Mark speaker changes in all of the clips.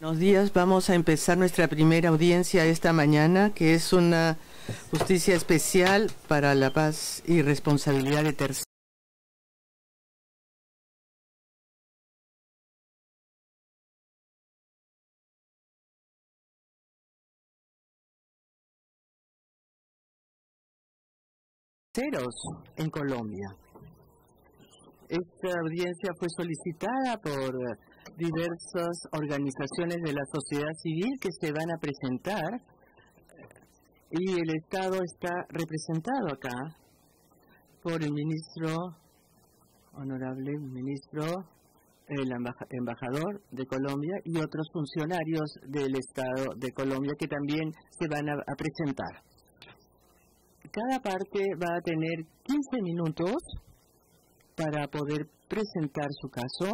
Speaker 1: Buenos días, vamos a empezar nuestra primera audiencia esta mañana, que es una justicia especial para la paz y responsabilidad de terceros. en Colombia. Esta audiencia fue solicitada por diversas organizaciones de la sociedad civil que se van a presentar y el Estado está representado acá por el ministro, honorable ministro, el embajador de Colombia y otros funcionarios del Estado de Colombia que también se van a, presentar. Cada parte va a tener 15 minutos para poder presentar su caso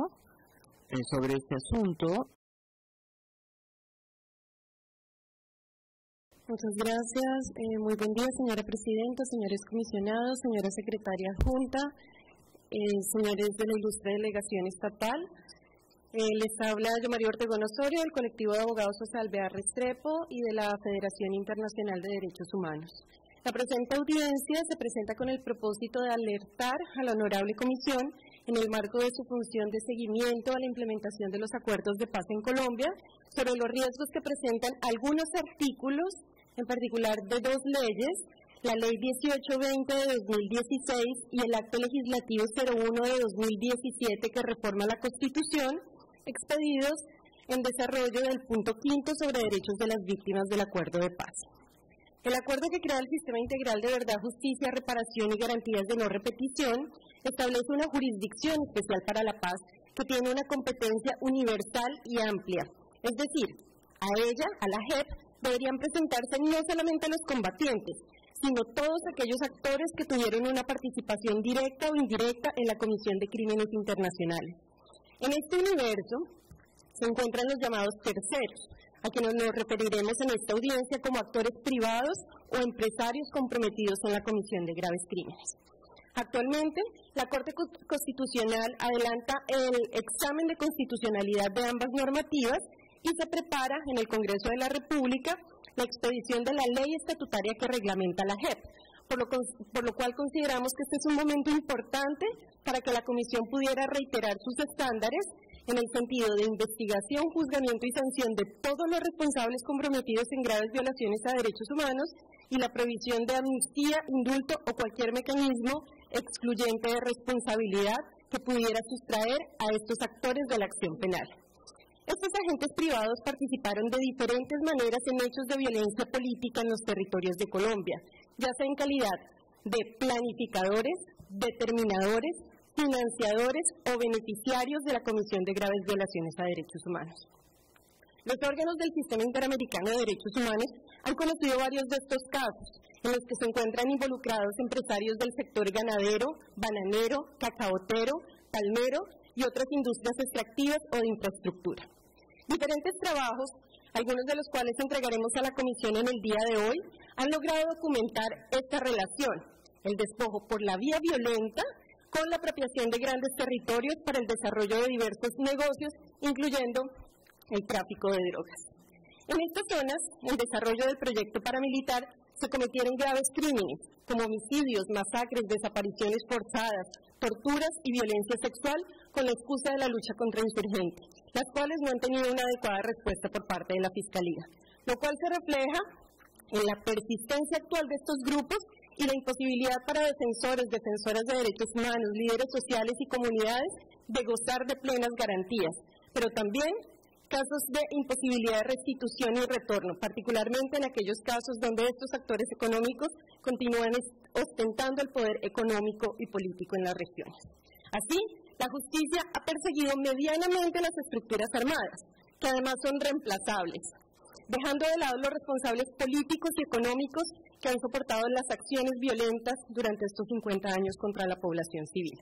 Speaker 1: sobre este asunto.
Speaker 2: Muchas gracias. Eh, muy buen día, señora presidenta, señores comisionados, señora secretaria junta, eh, señores de la ilustre delegación estatal. les habla yo, María Ortegón Osorio, del colectivo de abogados Alvear Restrepo y de la Federación Internacional de Derechos Humanos. La presente audiencia se presenta con el propósito de alertar a la honorable comisión en el marco de su función de seguimiento a la implementación de los acuerdos de paz en Colombia sobre los riesgos que presentan algunos artículos, en particular de dos leyes, la Ley 1820 de 2016 y el Acto Legislativo 01 de 2017 que reforma la Constitución, expedidos en desarrollo del punto quinto sobre derechos de las víctimas del acuerdo de paz. El acuerdo que crea el Sistema Integral de Verdad, Justicia, Reparación y Garantías de No Repetición establece una jurisdicción especial para la paz que tiene una competencia universal y amplia. Es decir, a ella, a la JEP, deberían presentarse no solamente los combatientes, sino todos aquellos actores que tuvieron una participación directa o indirecta en la Comisión de Crímenes Internacionales. En este universo se encuentran los llamados terceros, a quienes nos referiremos en esta audiencia como actores privados o empresarios comprometidos en la comisión de graves crímenes. Actualmente, la Corte Constitucional adelanta el examen de constitucionalidad de ambas normativas y se prepara en el Congreso de la República la expedición de la ley estatutaria que reglamenta la JEP, por lo, por lo, cual consideramos que este es un momento importante para que la Comisión pudiera reiterar sus estándares en el sentido de investigación, juzgamiento y sanción de todos los responsables comprometidos en graves violaciones a derechos humanos y la provisión de amnistía, indulto o cualquier mecanismo excluyente de responsabilidad que pudiera sustraer a estos actores de la acción penal. Estos agentes privados participaron de diferentes maneras en hechos de violencia política en los territorios de Colombia, ya sea en calidad de planificadores, determinadores, financiadores o beneficiarios de la Comisión de Graves Violaciones a Derechos Humanos. Los órganos del Sistema Interamericano de Derechos Humanos han conocido varios de estos casos, en los que se encuentran involucrados empresarios del sector ganadero, bananero, cacaotero, palmero y otras industrias extractivas o de infraestructura. Diferentes trabajos, algunos de los cuales entregaremos a la Comisión en el día de hoy, han logrado documentar esta relación, el despojo por la vía violenta con la apropiación de grandes territorios para el desarrollo de diversos negocios, incluyendo el tráfico de drogas. En estas zonas, el desarrollo del proyecto paramilitar se cometieron graves crímenes, como homicidios, masacres, desapariciones forzadas, torturas y violencia sexual con la excusa de la lucha contra insurgentes, las cuales no han tenido una adecuada respuesta por parte de la Fiscalía, lo cual se refleja en la persistencia actual de estos grupos y la imposibilidad para defensores, defensoras de derechos humanos, líderes sociales y comunidades de gozar de plenas garantías, pero también casos de imposibilidad de restitución y retorno, particularmente en aquellos casos donde estos actores económicos continúan ostentando el poder económico y político en las regiones. Así, la justicia ha perseguido medianamente las estructuras armadas, que además son reemplazables, dejando de lado los responsables políticos y económicos que han soportado las acciones violentas durante estos 50 años contra la población civil.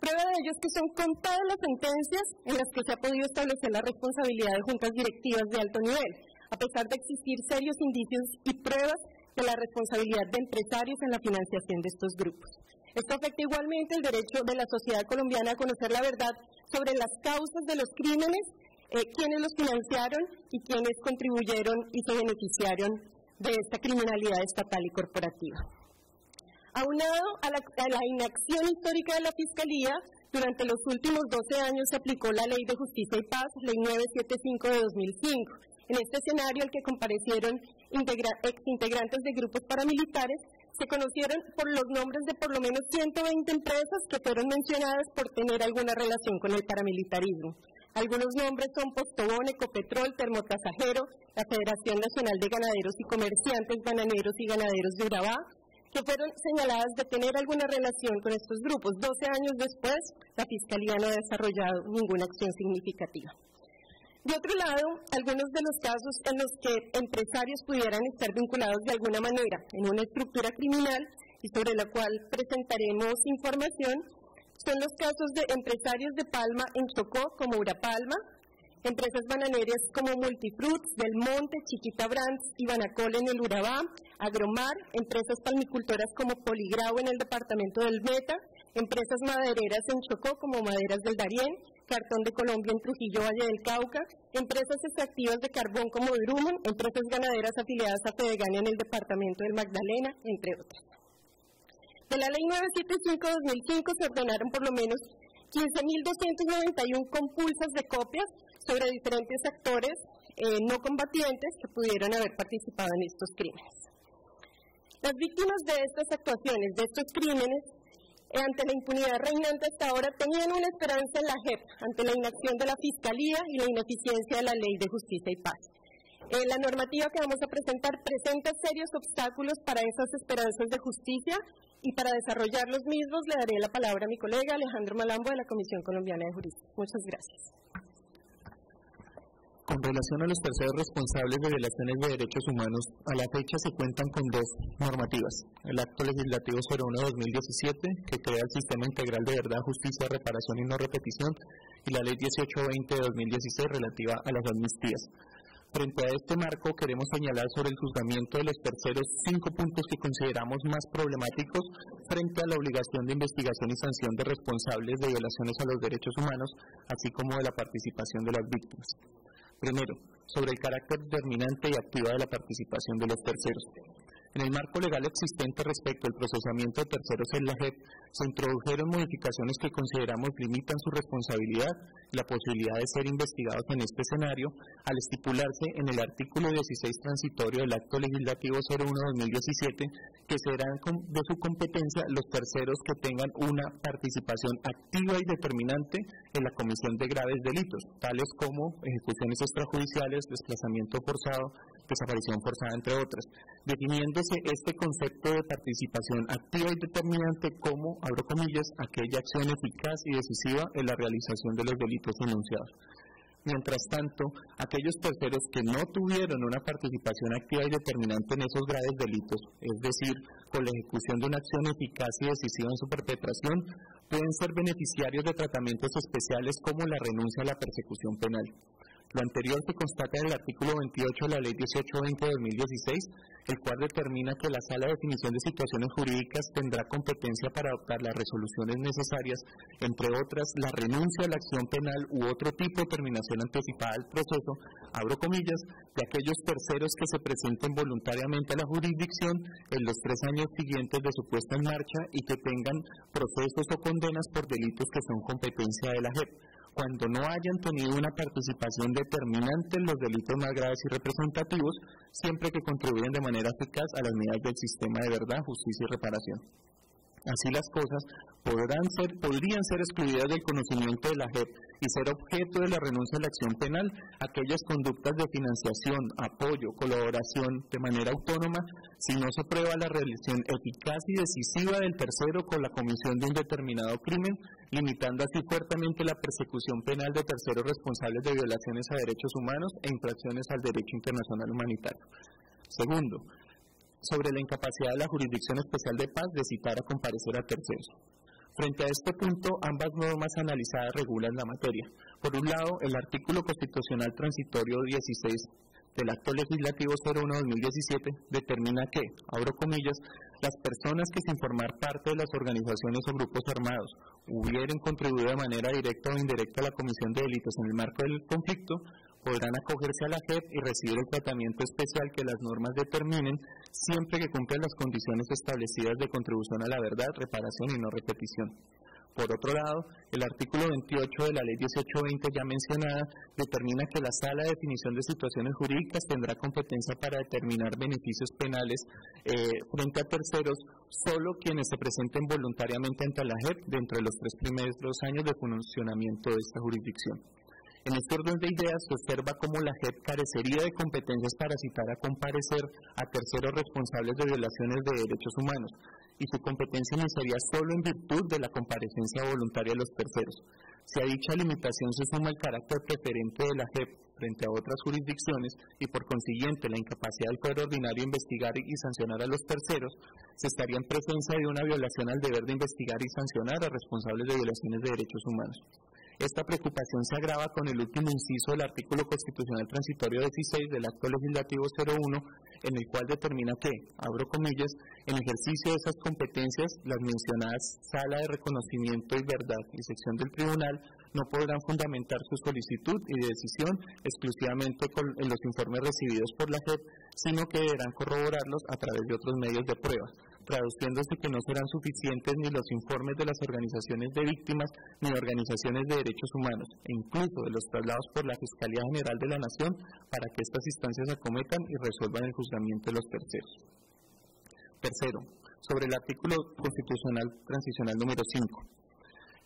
Speaker 2: Prueba de ello es que son contadas las sentencias en las que se ha podido establecer la responsabilidad de juntas directivas de alto nivel, a pesar de existir serios indicios y pruebas de la responsabilidad de empresarios en la financiación de estos grupos. Esto afecta igualmente el derecho de la sociedad colombiana a conocer la verdad sobre las causas de los crímenes eh, quiénes los financiaron y quiénes contribuyeron y se beneficiaron de esta criminalidad estatal y corporativa. Aunado a la, a la inacción histórica de la Fiscalía, durante los últimos 12 años se aplicó la Ley de Justicia y Paz, Ley 975 de 2005. En este escenario, al que comparecieron exintegrantes de grupos paramilitares, se conocieron por los nombres de por lo menos 120 empresas que fueron mencionadas por tener alguna relación con el paramilitarismo. Algunos nombres son Postobón, Ecopetrol, Termotasajero, la Federación Nacional de Ganaderos y Comerciantes, Bananeros y Ganaderos de Urabá, que fueron señaladas de tener alguna relación con estos grupos. 12 años después, la Fiscalía no ha desarrollado ninguna acción significativa. De otro lado, algunos de los casos en los que empresarios pudieran estar vinculados de alguna manera en una estructura criminal y sobre la cual presentaremos información son los casos de empresarios de palma en Chocó como Urapalma, empresas bananeras como Multifruits, Del Monte, Chiquita Brands y Banacol en el Urabá, Agromar, empresas palmicultoras como Poligrau en el departamento del Meta, empresas madereras en Chocó como Maderas del Darién, Cartón de Colombia en Trujillo, Valle del Cauca, empresas extractivas de carbón como Drummond, empresas ganaderas afiliadas a Fedegania en el departamento del Magdalena, entre otras. De la Ley 975-2005 se ordenaron por lo menos 15.291 compulsas de copias sobre diferentes actores eh, no combatientes que pudieron haber participado en estos crímenes. Las víctimas de estas actuaciones, de estos crímenes, eh, ante la impunidad reinante hasta ahora, tenían una esperanza en la JEP, ante la inacción de la Fiscalía y la ineficiencia de la Ley de Justicia y Paz. Eh, la normativa que vamos a presentar presenta serios obstáculos para esas esperanzas de justicia y para desarrollar los mismos le daré la palabra a mi colega Alejandro Malambo de la Comisión Colombiana de Juristas. Muchas gracias.
Speaker 3: Con relación a los terceros responsables de violaciones de derechos humanos, a la fecha se cuentan con dos normativas. El Acto Legislativo 01-2017, que crea el Sistema Integral de Verdad, Justicia, Reparación y No Repetición, y la Ley 1820 de 2016 relativa a las amnistías. Frente a este marco, queremos señalar sobre el juzgamiento de los terceros cinco puntos que consideramos más problemáticos frente a la obligación de investigación y sanción de responsables de violaciones a los derechos humanos, así como de la participación de las víctimas. Primero, sobre el carácter determinante y activa de la participación de los terceros. En el marco legal existente respecto al procesamiento de terceros en la JEP, se introdujeron modificaciones que consideramos limitan su responsabilidad y la posibilidad de ser investigados en este escenario, al estipularse en el artículo 16 transitorio del Acto Legislativo 01-2017 que serán de su competencia los terceros que tengan una participación activa y determinante en la comisión de graves delitos, tales como ejecuciones extrajudiciales, desplazamiento forzado, desaparición forzada, entre otras, definiéndose este concepto de participación activa y determinante como, abro comillas, aquella acción eficaz y decisiva en la realización de los delitos enunciados. Mientras tanto, aquellos terceros que no tuvieron una participación activa y determinante en esos graves delitos, es decir, con la ejecución de una acción eficaz y decisiva en su perpetración, pueden ser beneficiarios de tratamientos especiales como la renuncia a la persecución penal. Lo anterior se constata en el artículo 28 de la Ley 1820 de 2016, el cual determina que la Sala de Definición de Situaciones Jurídicas tendrá competencia para adoptar las resoluciones necesarias, entre otras, la renuncia a la acción penal u otro tipo de terminación anticipada del proceso, abro comillas, de aquellos terceros que se presenten voluntariamente a la jurisdicción en los tres años siguientes de su puesta en marcha y que tengan procesos o condenas por delitos que son competencia de la JEP cuando no hayan tenido una participación determinante en los delitos más graves y representativos, siempre que contribuyen de manera eficaz a las medidas del sistema de verdad, justicia y reparación. Así las cosas podrán ser, podrían ser excluidas del conocimiento de la JEP y ser objeto de la renuncia a la acción penal aquellas conductas de financiación, apoyo, colaboración de manera autónoma si no se prueba la relación eficaz y decisiva del tercero con la comisión de un determinado crimen, limitando así fuertemente la persecución penal de terceros responsables de violaciones a derechos humanos e infracciones al derecho internacional humanitario. Segundo, sobre la incapacidad de la Jurisdicción Especial de Paz de citar a comparecer a terceros. Frente a este punto, ambas normas analizadas regulan la materia. Por un lado, el artículo constitucional transitorio 16 del acto legislativo 01-2017 determina que, abro comillas, las personas que sin formar parte de las organizaciones o grupos armados hubieran contribuido de manera directa o indirecta a la comisión de delitos en el marco del conflicto podrán acogerse a la JEP y recibir el tratamiento especial que las normas determinen siempre que cumplan las condiciones establecidas de contribución a la verdad, reparación y no repetición. Por otro lado, el artículo 28 de la Ley 1820 ya mencionada determina que la Sala de Definición de Situaciones Jurídicas tendrá competencia para determinar beneficios penales eh, frente a terceros solo quienes se presenten voluntariamente ante la JEP dentro de los tres primeros años de funcionamiento de esta jurisdicción. En este orden de ideas se observa cómo la JEP carecería de competencias para citar a comparecer a terceros responsables de violaciones de derechos humanos y su competencia iniciaría solo en virtud de la comparecencia voluntaria de los terceros. Si a dicha limitación se suma el carácter preferente de la JEP frente a otras jurisdicciones y por consiguiente la incapacidad del Poder Ordinario de investigar y sancionar a los terceros, se estaría en presencia de una violación al deber de investigar y sancionar a responsables de violaciones de derechos humanos. Esta preocupación se agrava con el último inciso del artículo constitucional transitorio 16 del acto legislativo 01, en el cual determina que, abro comillas, en ejercicio de esas competencias, las mencionadas sala de reconocimiento y verdad y sección del tribunal no podrán fundamentar su solicitud y decisión exclusivamente con los informes recibidos por la JEP, sino que deberán corroborarlos a través de otros medios de prueba, traduciéndose que no serán suficientes ni los informes de las organizaciones de víctimas ni organizaciones de derechos humanos, e incluso de los traslados por la Fiscalía General de la Nación para que estas instancias acometan y resuelvan el juzgamiento de los terceros. Tercero, sobre el artículo constitucional transicional número 5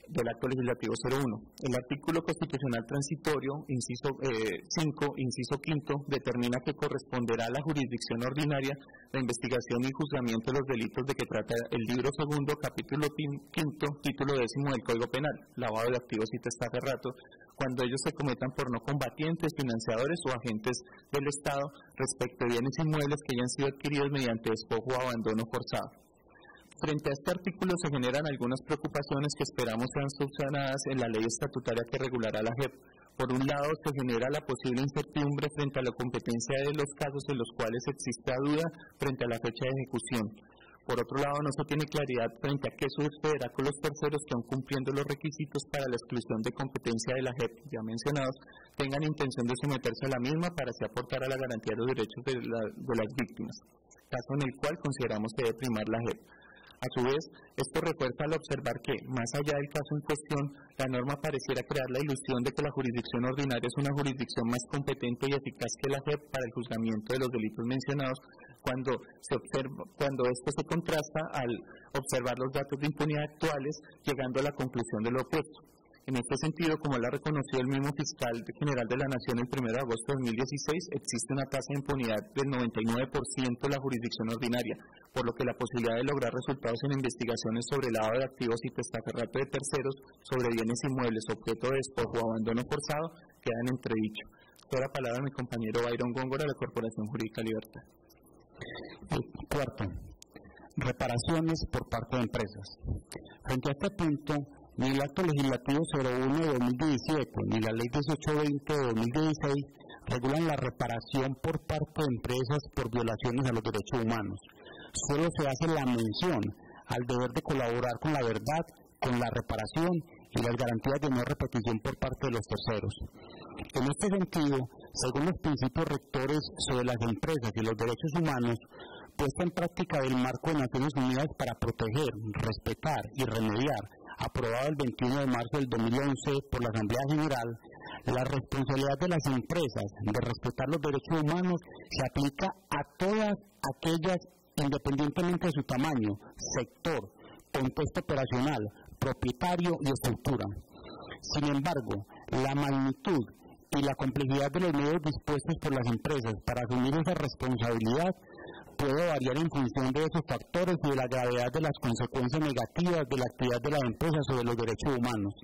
Speaker 3: del acto legislativo 01. El artículo constitucional transitorio, inciso 5, eh, inciso quinto, determina que corresponderá a la jurisdicción ordinaria la investigación y juzgamiento de los delitos de que trata el libro segundo, capítulo quinto, título décimo del Código Penal, lavado de activos y testaferrato, cuando ellos se cometan por no combatientes, financiadores o agentes del Estado respecto de bienes inmuebles que hayan sido adquiridos mediante despojo o abandono forzado. Frente a este artículo se generan algunas preocupaciones que esperamos sean subsanadas en la ley estatutaria que regulará la JEP. Por un lado, se genera la posible incertidumbre frente a la competencia de los casos en los cuales existe duda frente a la fecha de ejecución. Por otro lado, no se tiene claridad frente a qué sucederá con los terceros que, aun cumpliendo los requisitos para la exclusión de competencia de la JEP ya mencionados, tengan intención de someterse a la misma para así aportar a la garantía de los derechos de, de las víctimas, caso en el cual consideramos que debe primar la JEP. A su vez, esto refuerza al observar que, más allá del caso en cuestión, la norma pareciera crear la ilusión de que la jurisdicción ordinaria es una jurisdicción más competente y eficaz que la JEP para el juzgamiento de los delitos mencionados, cuando, se observa, cuando esto se contrasta al observar los datos de impunidad actuales, llegando a la conclusión de lo opuesto. En este sentido, como lo ha reconocido el mismo fiscal general de la Nación el 1 de agosto de 2016, existe una tasa de impunidad del 99% de la jurisdicción ordinaria, por lo que la posibilidad de lograr resultados en investigaciones sobre el lavado de activos y testaferrato de terceros sobre bienes inmuebles, objeto de despojo o abandono forzado, quedan entredicho. Toda la palabra a mi compañero Byron Góngora de la Corporación Jurídica Libertad.
Speaker 4: Cuarto, reparaciones por parte de empresas. Frente a este punto, ni el acto legislativo 01 de 2017 ni la ley 1820 de 2016 regulan la reparación por parte de empresas por violaciones a los derechos humanos. Solo se hace la mención al deber de colaborar con la verdad, con la reparación y las garantías de no repetición por parte de los terceros. En este sentido, según los principios rectores sobre las empresas y los derechos humanos, puesta en práctica del marco de Naciones Unidas para proteger, respetar y remediar aprobado el 21 de marzo del 2011 por la Asamblea General, la responsabilidad de las empresas de respetar los derechos humanos se aplica a todas aquellas, independientemente de su tamaño, sector, contexto operacional, propietario y estructura. Sin embargo, la magnitud y la complejidad de los medios dispuestos por las empresas para asumir esa responsabilidad puede variar en función de esos factores y de la gravedad de las consecuencias negativas de la actividad de la empresa sobre los derechos humanos.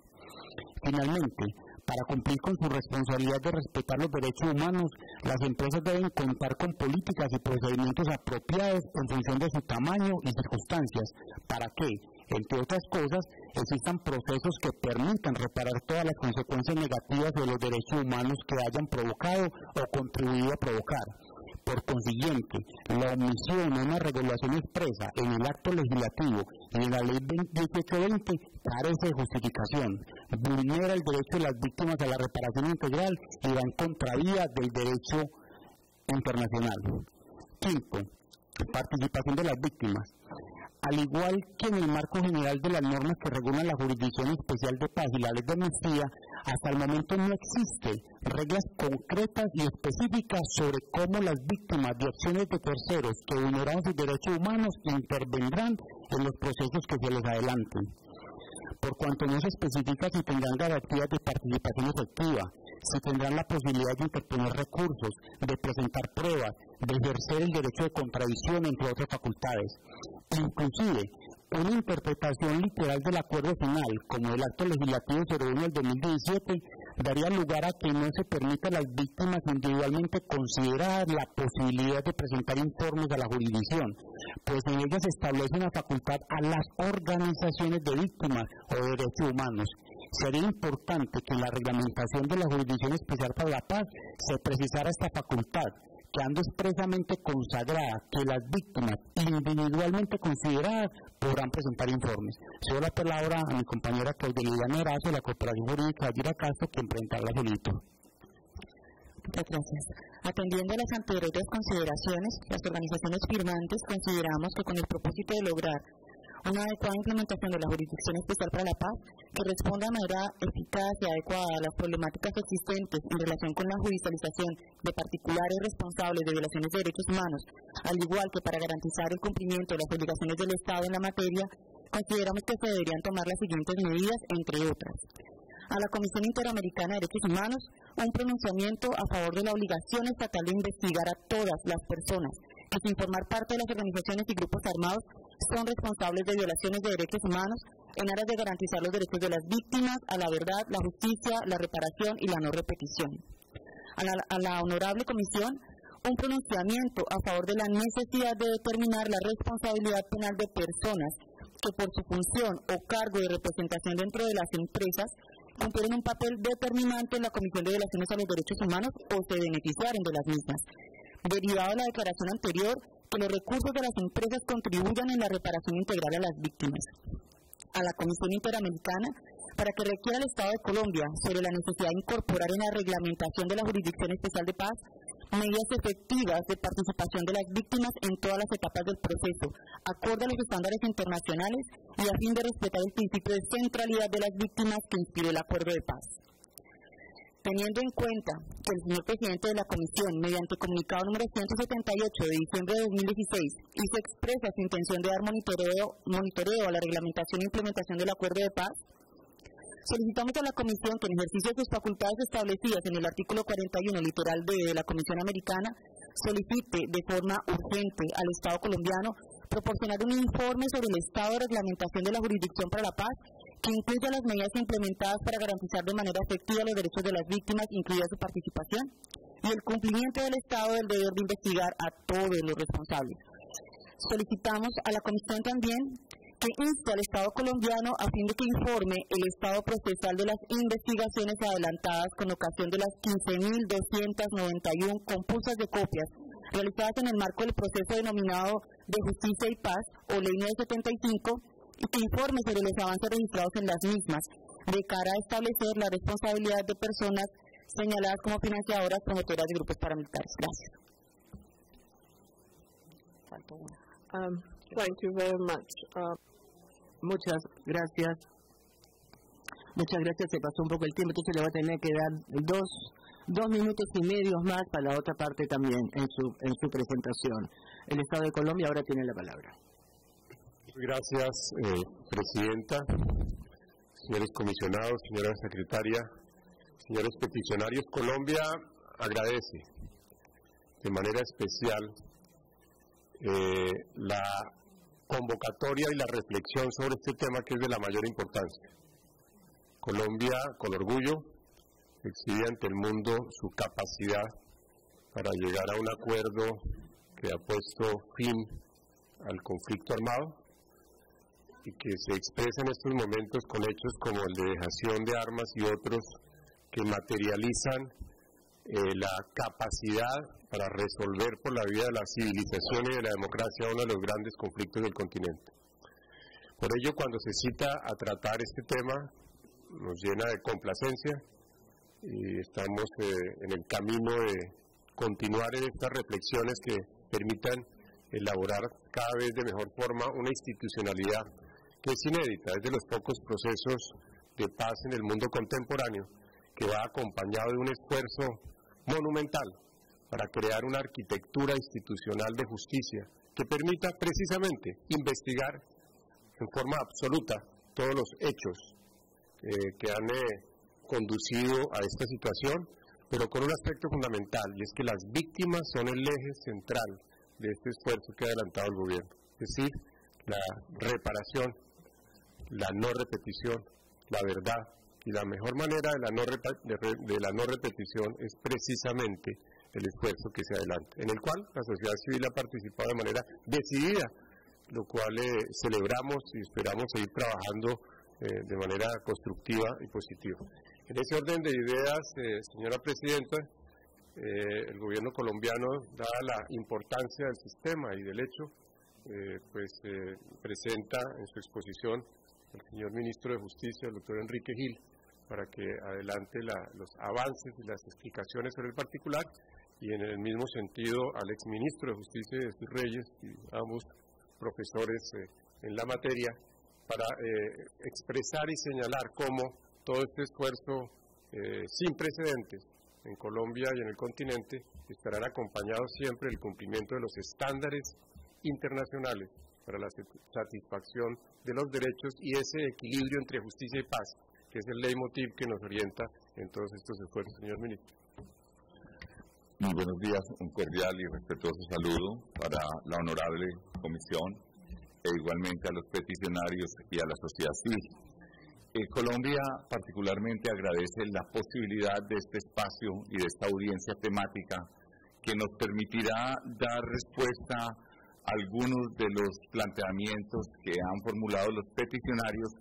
Speaker 4: Finalmente, para cumplir con su responsabilidad de respetar los derechos humanos, las empresas deben contar con políticas y procedimientos apropiados en función de su tamaño y circunstancias, para que, entre otras cosas, existan procesos que permitan reparar todas las consecuencias negativas de los derechos humanos que hayan provocado o contribuido a provocar. Por consiguiente, la omisión de una regulación expresa en el acto legislativo y en la ley 1820 carece de justificación, vulnera el derecho de las víctimas a la reparación integral y va en contravía del derecho internacional. Quinto, participación de las víctimas. Al igual que en el marco general de las normas que regulan la Jurisdicción Especial de Paz y la Ley de Amnistía, hasta el momento no existen reglas concretas y específicas sobre cómo las víctimas de acciones de terceros que vulneran sus derechos humanos intervendrán en los procesos que se les adelanten. Por cuanto no se especifica si tendrán garantías de participación efectiva, si tendrán la posibilidad de interponer recursos, de presentar pruebas, de ejercer el derecho de contradicción, entre otras facultades. Inclusive, una interpretación literal del acuerdo final, como el acto legislativo 01 del 2017, daría lugar a que no se permita a las víctimas individualmente considerar la posibilidad de presentar informes a la jurisdicción, pues en ellas se establece una facultad a las organizaciones de víctimas o de derechos humanos. Sería importante que en la reglamentación de la Jurisdicción Especial para la Paz se precisara esta facultad, quedando expresamente consagrada que las víctimas individualmente consideradas podrán presentar informes. Soy la palabra a mi compañera Claudia Nerazo de la Corporación Jurídica de Castro, quien presentará la.
Speaker 5: Muchas gracias. Atendiendo a las anteriores consideraciones, las organizaciones firmantes consideramos que con el propósito de lograr una adecuada implementación de la Jurisdicción Especial para la Paz que responda de manera eficaz y adecuada a las problemáticas existentes en relación con la judicialización de particulares responsables de violaciones de derechos humanos, al igual que para garantizar el cumplimiento de las obligaciones del Estado en la materia, consideramos que se deberían tomar las siguientes medidas, entre otras. A la Comisión Interamericana de Derechos Humanos, un pronunciamiento a favor de la obligación estatal de investigar a todas las personas que sin formar parte de las organizaciones y grupos armados son responsables de violaciones de derechos humanos en aras de garantizar los derechos de las víctimas, a la verdad, la justicia, la reparación y la no repetición. A la, a la honorable comisión, un pronunciamiento a favor de la necesidad de determinar la responsabilidad penal de personas que por su función o cargo de representación dentro de las empresas cumplieron un papel determinante en la Comisión de Violaciones a los Derechos Humanos o se beneficiaron de las mismas. Derivado de la declaración anterior, que los recursos de las empresas contribuyan en la reparación integral a las víctimas. A la Comisión Interamericana para que requiera el Estado de Colombia sobre la necesidad de incorporar en la reglamentación de la Jurisdicción Especial de Paz medidas efectivas de participación de las víctimas en todas las etapas del proceso, acorde a los estándares internacionales y a fin de respetar el principio de centralidad de las víctimas que inspiró el acuerdo de paz. Teniendo en cuenta que el señor presidente de la Comisión, mediante comunicado número 178 de diciembre de 2016, hizo expresa su intención de dar monitoreo, a la reglamentación e implementación del acuerdo de paz, solicitamos a la Comisión que en ejercicio de sus facultades establecidas en el artículo 41 literal D de la Comisión Americana, solicite de forma urgente al Estado colombiano proporcionar un informe sobre el estado de reglamentación de la jurisdicción para la paz que incluya las medidas implementadas para garantizar de manera efectiva los derechos de las víctimas, incluida su participación, y el cumplimiento del Estado del deber de investigar a todos los responsables. Solicitamos a la Comisión también que inste al Estado colombiano a fin de que informe el estado procesal de las investigaciones adelantadas con ocasión de las 15.291 compulsas de copias realizadas en el marco del proceso denominado de justicia y paz o Ley 975 y que informe sobre los avances registrados en las mismas, de cara a establecer la responsabilidad de personas señaladas como financiadoras, promotoras de grupos paramilitares. Gracias.
Speaker 6: Um. Uh,
Speaker 1: Muchas gracias. Muchas gracias, se pasó un poco el tiempo, entonces le va a tener que dar dos, dos minutos y medio más para la otra parte también en su, en su presentación. El Estado de Colombia ahora tiene la palabra.
Speaker 7: Gracias, eh, Presidenta, señores comisionados, señora Secretaria, señores peticionarios. Colombia agradece de manera especial eh, la convocatoria y la reflexión sobre este tema que es de la mayor importancia. Colombia, con orgullo, exhibe ante el mundo su capacidad para llegar a un acuerdo que ha puesto fin al conflicto armado y que se expresa en estos momentos con hechos como el de dejación de armas y otros que materializan eh, la capacidad para resolver por la vía de la civilización y de la democracia uno de los grandes conflictos del continente. Por ello, cuando se cita a tratar este tema, nos llena de complacencia y estamos eh, en el camino de continuar en estas reflexiones que permitan elaborar cada vez de mejor forma una institucionalidad que es inédita, es de los pocos procesos de paz en el mundo contemporáneo que va acompañado de un esfuerzo monumental para crear una arquitectura institucional de justicia que permita precisamente investigar en forma absoluta todos los hechos eh, que han eh, conducido a esta situación, pero con un aspecto fundamental, y es que las víctimas son el eje central de este esfuerzo que ha adelantado el gobierno, es decir, la reparación, la no repetición, la verdad, y la mejor manera de la no, de la no repetición es precisamente el esfuerzo que se adelanta, en el cual la sociedad civil ha participado de manera decidida, lo cual eh, celebramos y esperamos seguir trabajando eh, de manera constructiva y positiva. En ese orden de ideas, eh, señora Presidenta, el gobierno colombiano, dada la importancia del sistema y del hecho, pues presenta en su exposición el señor ministro de Justicia, el doctor Enrique Gil, para que adelante los avances y las explicaciones sobre el particular y en el mismo sentido al exministro de Justicia de Reyes y ambos profesores eh, en la materia para eh, expresar y señalar cómo todo este esfuerzo eh, sin precedentes en Colombia y en el continente estarán acompañados siempre del cumplimiento de los estándares internacionales para la satisfacción de los derechos y ese equilibrio entre justicia y paz que es el leitmotiv que nos orienta en todos estos esfuerzos, señor ministro.
Speaker 8: Muy buenos días, un cordial y respetuoso saludo para la honorable comisión e igualmente a los peticionarios y a la sociedad civil. Eh, Colombia particularmente agradece la posibilidad de este espacio y de esta audiencia temática que nos permitirá dar respuesta algunos de los planteamientos que han formulado los peticionarios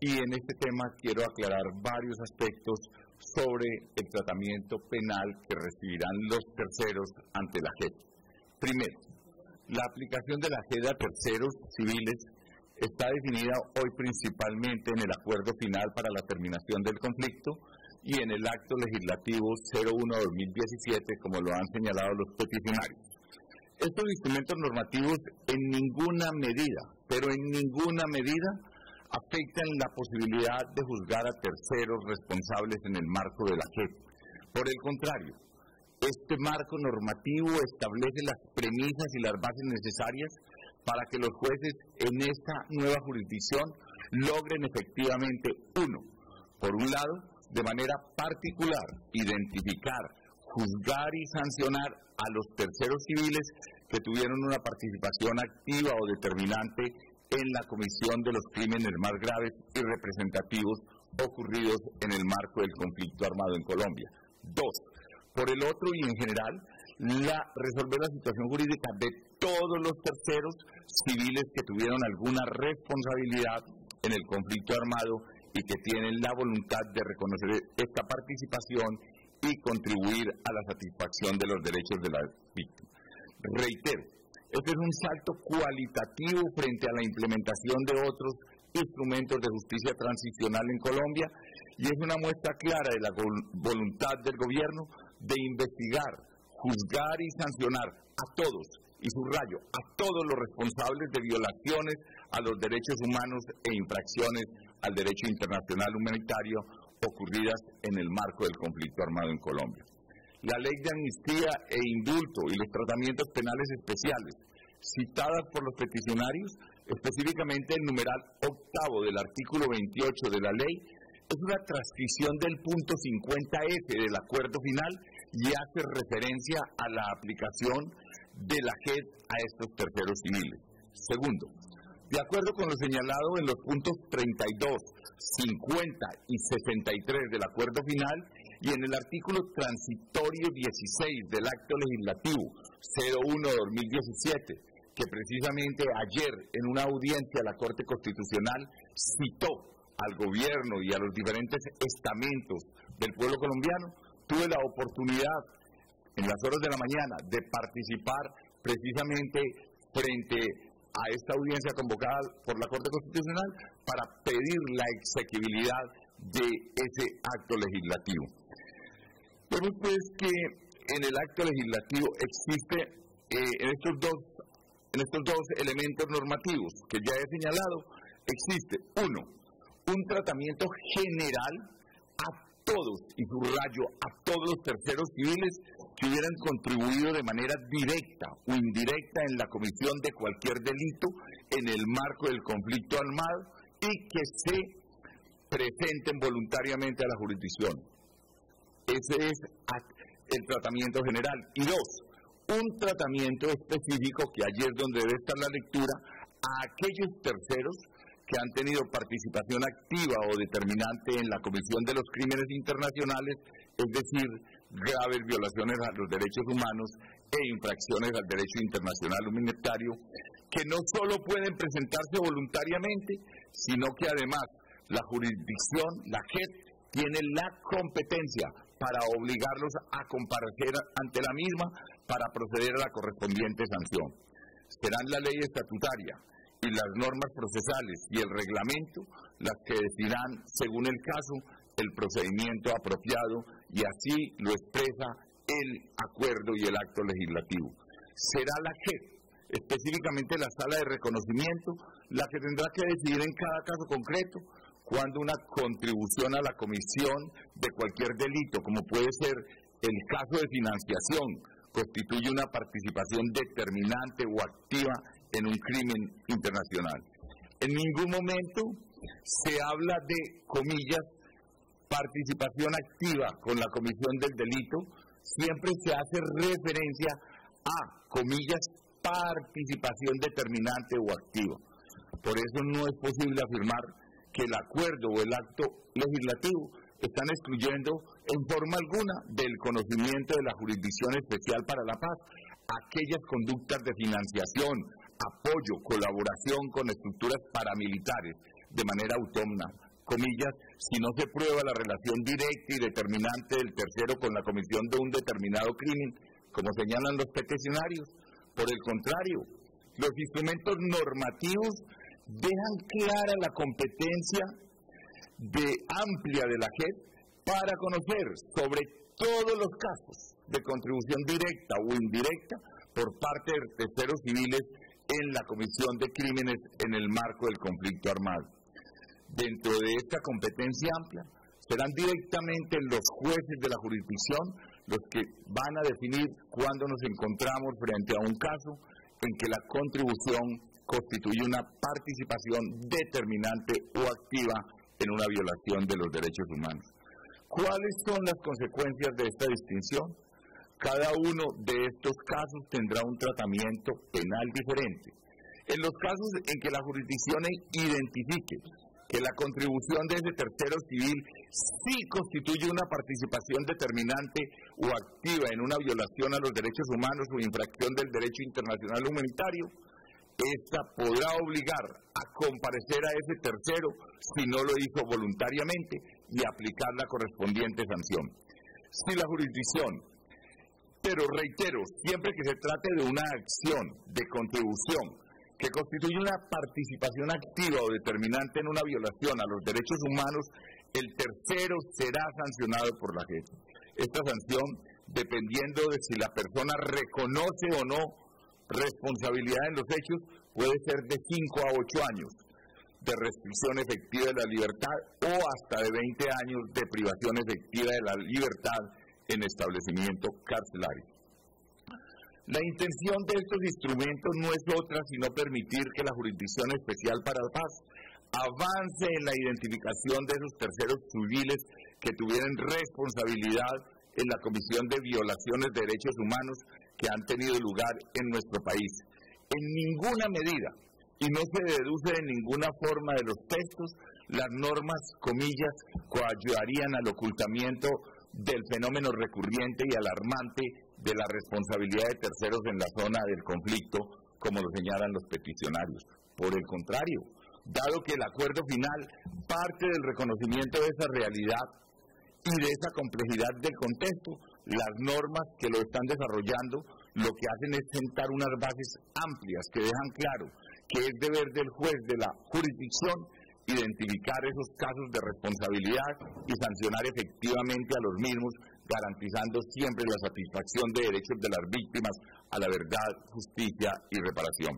Speaker 8: y en este tema quiero aclarar varios aspectos sobre el tratamiento penal que recibirán los terceros ante la JEP. Primero, la aplicación de la JEP a terceros civiles está definida hoy principalmente en el acuerdo final para la terminación del conflicto y en el acto legislativo 01-2017, como lo han señalado los peticionarios. Estos instrumentos normativos en ninguna medida, pero en ninguna medida, afectan la posibilidad de juzgar a terceros responsables en el marco de la JEP. Por el contrario, este marco normativo establece las premisas y las bases necesarias para que los jueces en esta nueva jurisdicción logren efectivamente, uno, por un lado, de manera particular, identificar, juzgar y sancionar a los terceros civiles que tuvieron una participación activa o determinante en la comisión de los crímenes más graves y representativos ocurridos en el marco del conflicto armado en Colombia. Dos, por el otro y en general, la, resolver la situación jurídica de todos los terceros civiles que tuvieron alguna responsabilidad en el conflicto armado y que tienen la voluntad de reconocer esta participación y contribuir a la satisfacción de los derechos de las víctimas. Reitero, este es un salto cualitativo frente a la implementación de otros instrumentos de justicia transicional en Colombia y es una muestra clara de la voluntad del gobierno de investigar, juzgar y sancionar a todos, y subrayo, a todos los responsables de violaciones a los derechos humanos e infracciones al derecho internacional humanitario ocurridas en el marco del conflicto armado en Colombia la ley de amnistía e indulto y los tratamientos penales especiales citadas por los peticionarios, específicamente el numeral octavo del artículo 28 de la ley, es una transcripción del punto 50F del acuerdo final y hace referencia a la aplicación de la JED a estos terceros civiles. Segundo, de acuerdo con lo señalado en los puntos 32, 50 y 63 del acuerdo final, y en el artículo transitorio 16 del acto legislativo 01-2017 que precisamente ayer en una audiencia la Corte Constitucional citó al gobierno y a los diferentes estamentos del pueblo colombiano, tuve la oportunidad en las horas de la mañana de participar precisamente frente a esta audiencia convocada por la Corte Constitucional para pedir la exequibilidad de ese acto legislativo. Vemos pues que en el acto legislativo existe eh, en estos dos en estos dos elementos normativos que ya he señalado existe uno un tratamiento general a todos y subrayo a todos los terceros civiles que hubieran contribuido de manera directa o indirecta en la comisión de cualquier delito en el marco del conflicto armado y que se presenten voluntariamente a la jurisdicción. Ese es el tratamiento general. Y dos, un tratamiento específico que es donde debe estar la lectura a aquellos terceros que han tenido participación activa o determinante en la comisión de los crímenes internacionales, es decir, graves violaciones a los derechos humanos e infracciones al derecho internacional humanitario, que no solo pueden presentarse voluntariamente, sino que además la jurisdicción, la JEP, tiene la competencia para obligarlos a comparecer ante la misma para proceder a la correspondiente sanción. Serán la ley estatutaria, y las normas procesales y el reglamento las que decidirán, según el caso, el procedimiento apropiado y así lo expresa el acuerdo y el acto legislativo. Será la que, específicamente la sala de reconocimiento, la que tendrá que decidir en cada caso concreto cuando una contribución a la comisión de cualquier delito, como puede ser el caso de financiación, constituye una participación determinante o activa en un crimen internacional. En ningún momento se habla de, comillas, participación activa con la comisión del delito, siempre se hace referencia a, comillas, participación determinante o activa. Por eso no es posible afirmar que el acuerdo o el acto legislativo están excluyendo en forma alguna del conocimiento de la Jurisdicción Especial para la Paz aquellas conductas de financiación, apoyo, colaboración con estructuras paramilitares de manera autónoma. Comillas, si no se prueba la relación directa y determinante del tercero con la comisión de un determinado crimen, como señalan los peticionarios. Por el contrario, los instrumentos normativos dejan clara la competencia de amplia de la JEP para conocer sobre todos los casos de contribución directa o indirecta por parte de terceros civiles en la comisión de crímenes en el marco del conflicto armado. Dentro de esta competencia amplia, serán directamente los jueces de la jurisdicción los que van a definir cuándo nos encontramos frente a un caso en que la contribución constituye una participación determinante o activa en una violación de los derechos humanos. ¿Cuáles son las consecuencias de esta distinción? Cada uno de estos casos tendrá un tratamiento penal diferente. En los casos en que la jurisdicción identifique que la contribución de ese tercero civil sí constituye una participación determinante o activa en una violación a los derechos humanos o infracción del derecho internacional humanitario, esta podrá obligar a comparecer a ese tercero si no lo hizo voluntariamente y aplicar la correspondiente sanción. Si la jurisdicción pero reitero, siempre que se trate de una acción de contribución que constituye una participación activa o determinante en una violación a los derechos humanos, el tercero será sancionado por la JEP. Esta sanción, dependiendo de si la persona reconoce o no responsabilidad en los hechos, puede ser de 5 a 8 años de restricción efectiva de la libertad o hasta de 20 años de privación efectiva de la libertad en establecimiento carcelario. La intención de estos instrumentos no es otra sino permitir que la Jurisdicción Especial para la Paz avance en la identificación de esos terceros civiles que tuvieran responsabilidad en la comisión de violaciones de derechos humanos que han tenido lugar en nuestro país. En ninguna medida, y no se deduce de ninguna forma de los textos, las normas, comillas, coayudarían al ocultamiento del fenómeno recurrente y alarmante de la responsabilidad de terceros en la zona del conflicto, como lo señalan los peticionarios. Por el contrario, dado que el acuerdo final parte del reconocimiento de esa realidad y de esa complejidad del contexto, las normas que lo están desarrollando lo que hacen es sentar unas bases amplias que dejan claro que es deber del juez de la jurisdicción identificar esos casos de responsabilidad y sancionar efectivamente a los mismos, garantizando siempre la satisfacción de derechos de las víctimas a la verdad, justicia y reparación.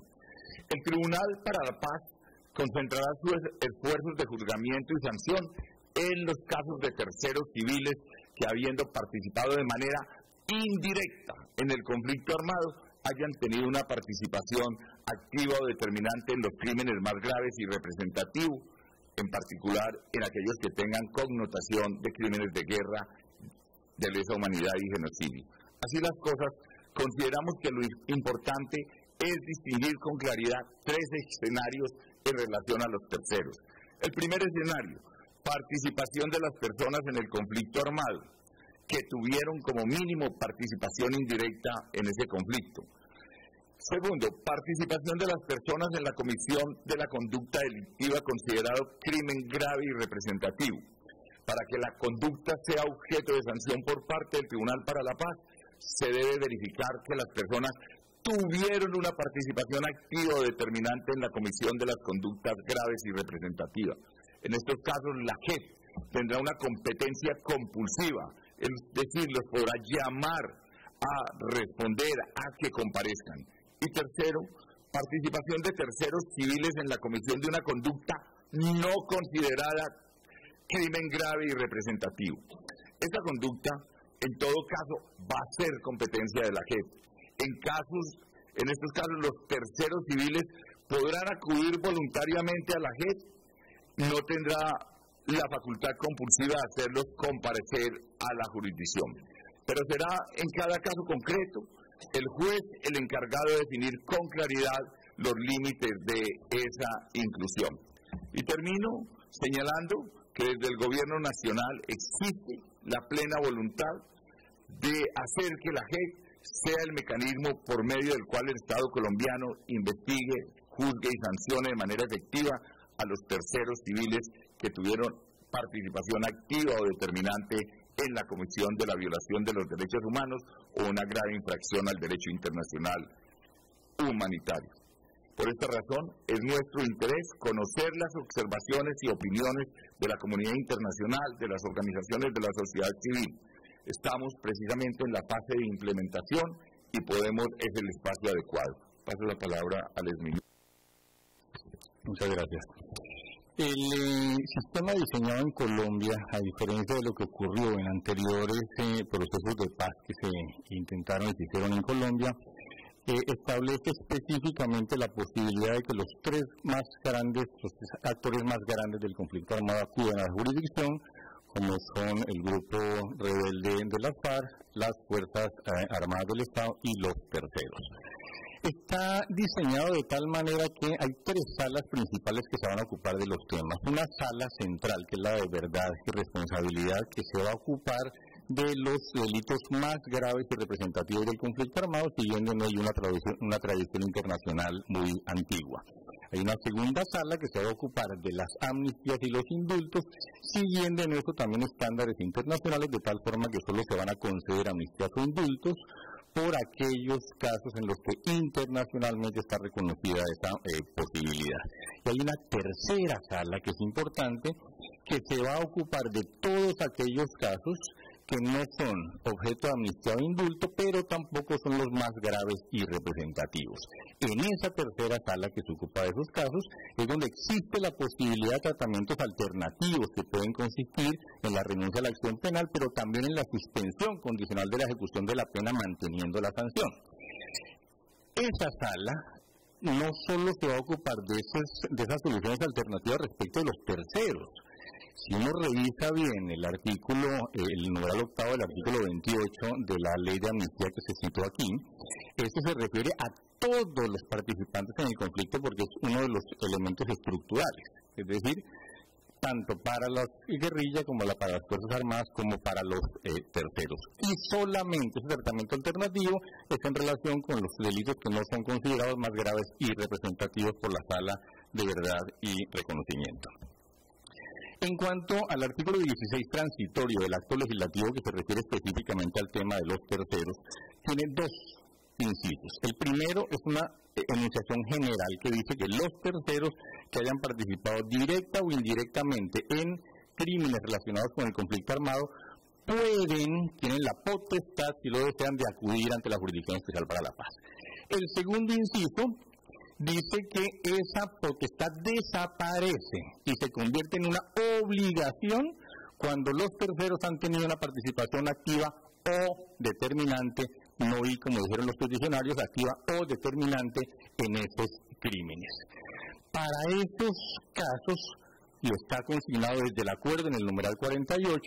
Speaker 8: El Tribunal para la Paz concentrará sus esfuerzos de juzgamiento y sanción en los casos de terceros civiles que habiendo participado de manera indirecta en el conflicto armado hayan tenido una participación activa o determinante en los crímenes más graves y representativos, en particular en aquellos que tengan connotación de crímenes de guerra, de lesa humanidad y genocidio. Así las cosas, consideramos que lo importante es distinguir con claridad tres escenarios en relación a los terceros. El primer escenario, participación de las personas en el conflicto armado, que tuvieron como mínimo participación indirecta en ese conflicto. Segundo, participación de las personas en la comisión de la conducta delictiva considerado crimen grave y representativo. Para que la conducta sea objeto de sanción por parte del Tribunal para la Paz, se debe verificar que las personas tuvieron una participación activa o determinante en la comisión de las conductas graves y representativas. En estos casos, la JEP tendrá una competencia compulsiva, es decir, los podrá llamar a responder a que comparezcan. Y tercero, participación de terceros civiles en la comisión de una conducta no considerada crimen grave y representativo. Esta conducta, en todo caso, va a ser competencia de la JEP. En casos, en estos casos, los terceros civiles podrán acudir voluntariamente a la JEP, no tendrá la facultad compulsiva de hacerlos comparecer a la jurisdicción. Pero será en cada caso concreto el juez el encargado de definir con claridad los límites de esa inclusión. Y termino señalando que desde el gobierno nacional existe la plena voluntad de hacer que la JEP sea el mecanismo por medio del cual el Estado colombiano investigue, juzgue y sancione de manera efectiva a los terceros civiles que tuvieron participación activa o determinante en la comisión de la violación de los derechos humanos o una grave infracción al derecho internacional humanitario. Por esta razón, es nuestro interés conocer las observaciones y opiniones de la comunidad internacional, de las organizaciones de la sociedad civil. Estamos precisamente en la fase de implementación y podemos, es el espacio adecuado. Paso la palabra a Lesmil.
Speaker 9: Muchas gracias. El eh, sistema diseñado en Colombia, a diferencia de lo que ocurrió en anteriores eh, procesos de paz que se intentaron y se hicieron en Colombia, eh, establece específicamente la posibilidad de que los tres más grandes, los actores más grandes del conflicto armado acudan a la jurisdicción, como son el grupo rebelde de las FARC, las Fuerzas Armadas del Estado y los terceros. Está diseñado de tal manera que hay tres salas principales que se van a ocupar de los temas. Una sala central, que es la de verdad y responsabilidad, que se va a ocupar de los delitos más graves y representativos del conflicto armado, siguiendo en una tradición, una tradición internacional muy antigua. Hay una segunda sala que se va a ocupar de las amnistías y los indultos, siguiendo en eso también estándares internacionales, de tal forma que solo se van a conceder amnistías o indultos por aquellos casos en los que internacionalmente está reconocida esa eh, posibilidad. Y hay una tercera sala que es importante, que se va a ocupar de todos aquellos casos que no son objeto de amnistía o indulto, pero tampoco son los más graves y representativos. En esa tercera sala que se ocupa de esos casos es donde existe la posibilidad de tratamientos alternativos que pueden consistir en la renuncia a la acción penal, pero también en la suspensión condicional de la ejecución de la pena manteniendo la sanción. Esa sala no solo se va a ocupar de, de esas soluciones alternativas respecto de los terceros, si uno revisa bien el artículo, el numeral octavo del artículo 28 de la ley de amnistía que se citó aquí, esto se refiere a todos los participantes en el conflicto porque es uno de los elementos estructurales. Es decir, tanto para la guerrilla como para las Fuerzas Armadas como para los eh, terceros. Y solamente ese tratamiento alternativo es en relación con los delitos que no son considerados más graves y representativos por la sala de verdad y reconocimiento. En cuanto al artículo 16 transitorio del acto legislativo que se refiere específicamente al tema de los terceros, tiene dos incisos. El primero es una enunciación general que dice que los terceros que hayan participado directa o indirectamente en crímenes relacionados con el conflicto armado pueden, tienen la potestad, si lo desean, de acudir ante la Jurisdicción Especial para la Paz. El segundo inciso dice que esa potestad desaparece y se convierte en una obligación cuando los terceros han tenido una participación activa o determinante, no y como dijeron los peticionarios, activa o determinante en esos crímenes. Para estos casos, y está consignado desde el acuerdo en el numeral 48,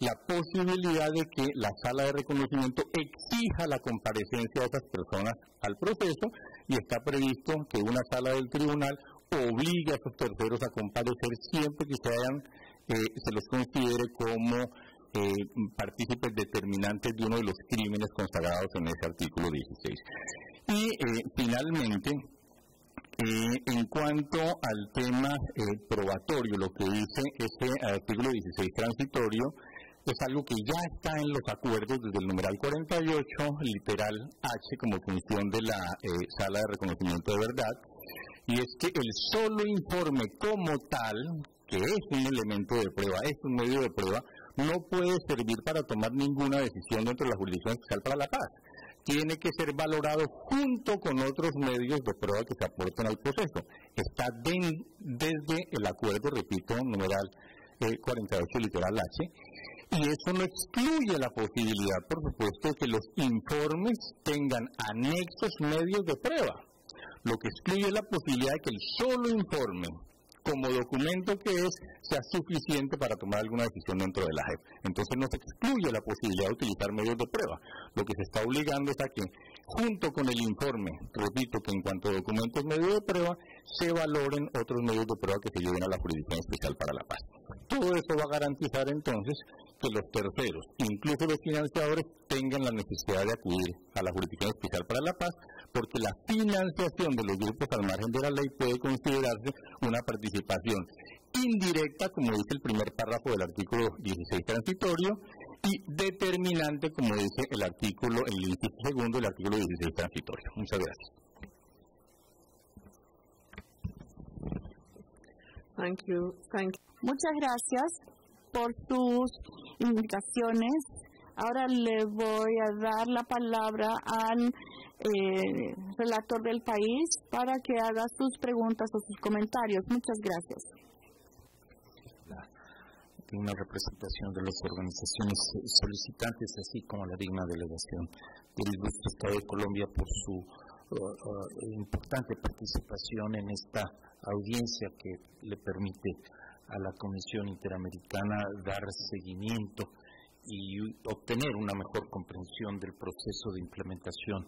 Speaker 9: la posibilidad de que la sala de reconocimiento exija la comparecencia de esas personas al proceso y está previsto que una sala del tribunal obligue a esos terceros a comparecer siempre que se, hayan, eh, los considere como eh, partícipes determinantes de uno de los crímenes consagrados en ese artículo 16. Y eh, finalmente, en cuanto al tema probatorio, lo que dice ese artículo 16 transitorio, es algo que ya está en los acuerdos desde el numeral 48, literal H, como función de la eh, sala de reconocimiento de verdad, y es que el solo informe como tal, que es un elemento de prueba, es un medio de prueba, no puede servir para tomar ninguna decisión dentro de la jurisdicción fiscal para la paz. Tiene que ser valorado junto con otros medios de prueba que se aporten al proceso. Está desde el acuerdo, repito, numeral 48 eh, literal H, y eso no excluye la posibilidad, por supuesto, de que los informes tengan anexos medios de prueba. Lo que excluye la posibilidad de que el solo informe como documento que es sea suficiente para tomar alguna decisión dentro de la JEP. Entonces no se excluye la posibilidad de utilizar medios de prueba. Lo que se está obligando es a que, junto con el informe, repito que en cuanto a documentos medios de prueba, se valoren otros medios de prueba que se lleven a la Jurisdicción Especial para la Paz. Todo eso va a garantizar entonces que los terceros, incluso los financiadores, tengan la necesidad de acudir a la Jurisdicción Especial para la Paz porque la financiación de los grupos al margen de la ley puede considerarse una participación indirecta, como dice el primer párrafo del artículo 16 transitorio, y determinante, como dice el artículo, el inciso segundo del artículo 16 transitorio. Muchas gracias.
Speaker 10: Muchas gracias por sus indicaciones. Ahora le voy a dar la palabra al eh, relator del país para que haga sus preguntas o sus comentarios. Muchas gracias.
Speaker 11: una representación de las organizaciones solicitantes, así como la digna delegación del Ilustre Estado de Colombia por su uh, uh, importante participación en esta audiencia que le permite a la Comisión Interamericana dar seguimiento y obtener una mejor comprensión del proceso de implementación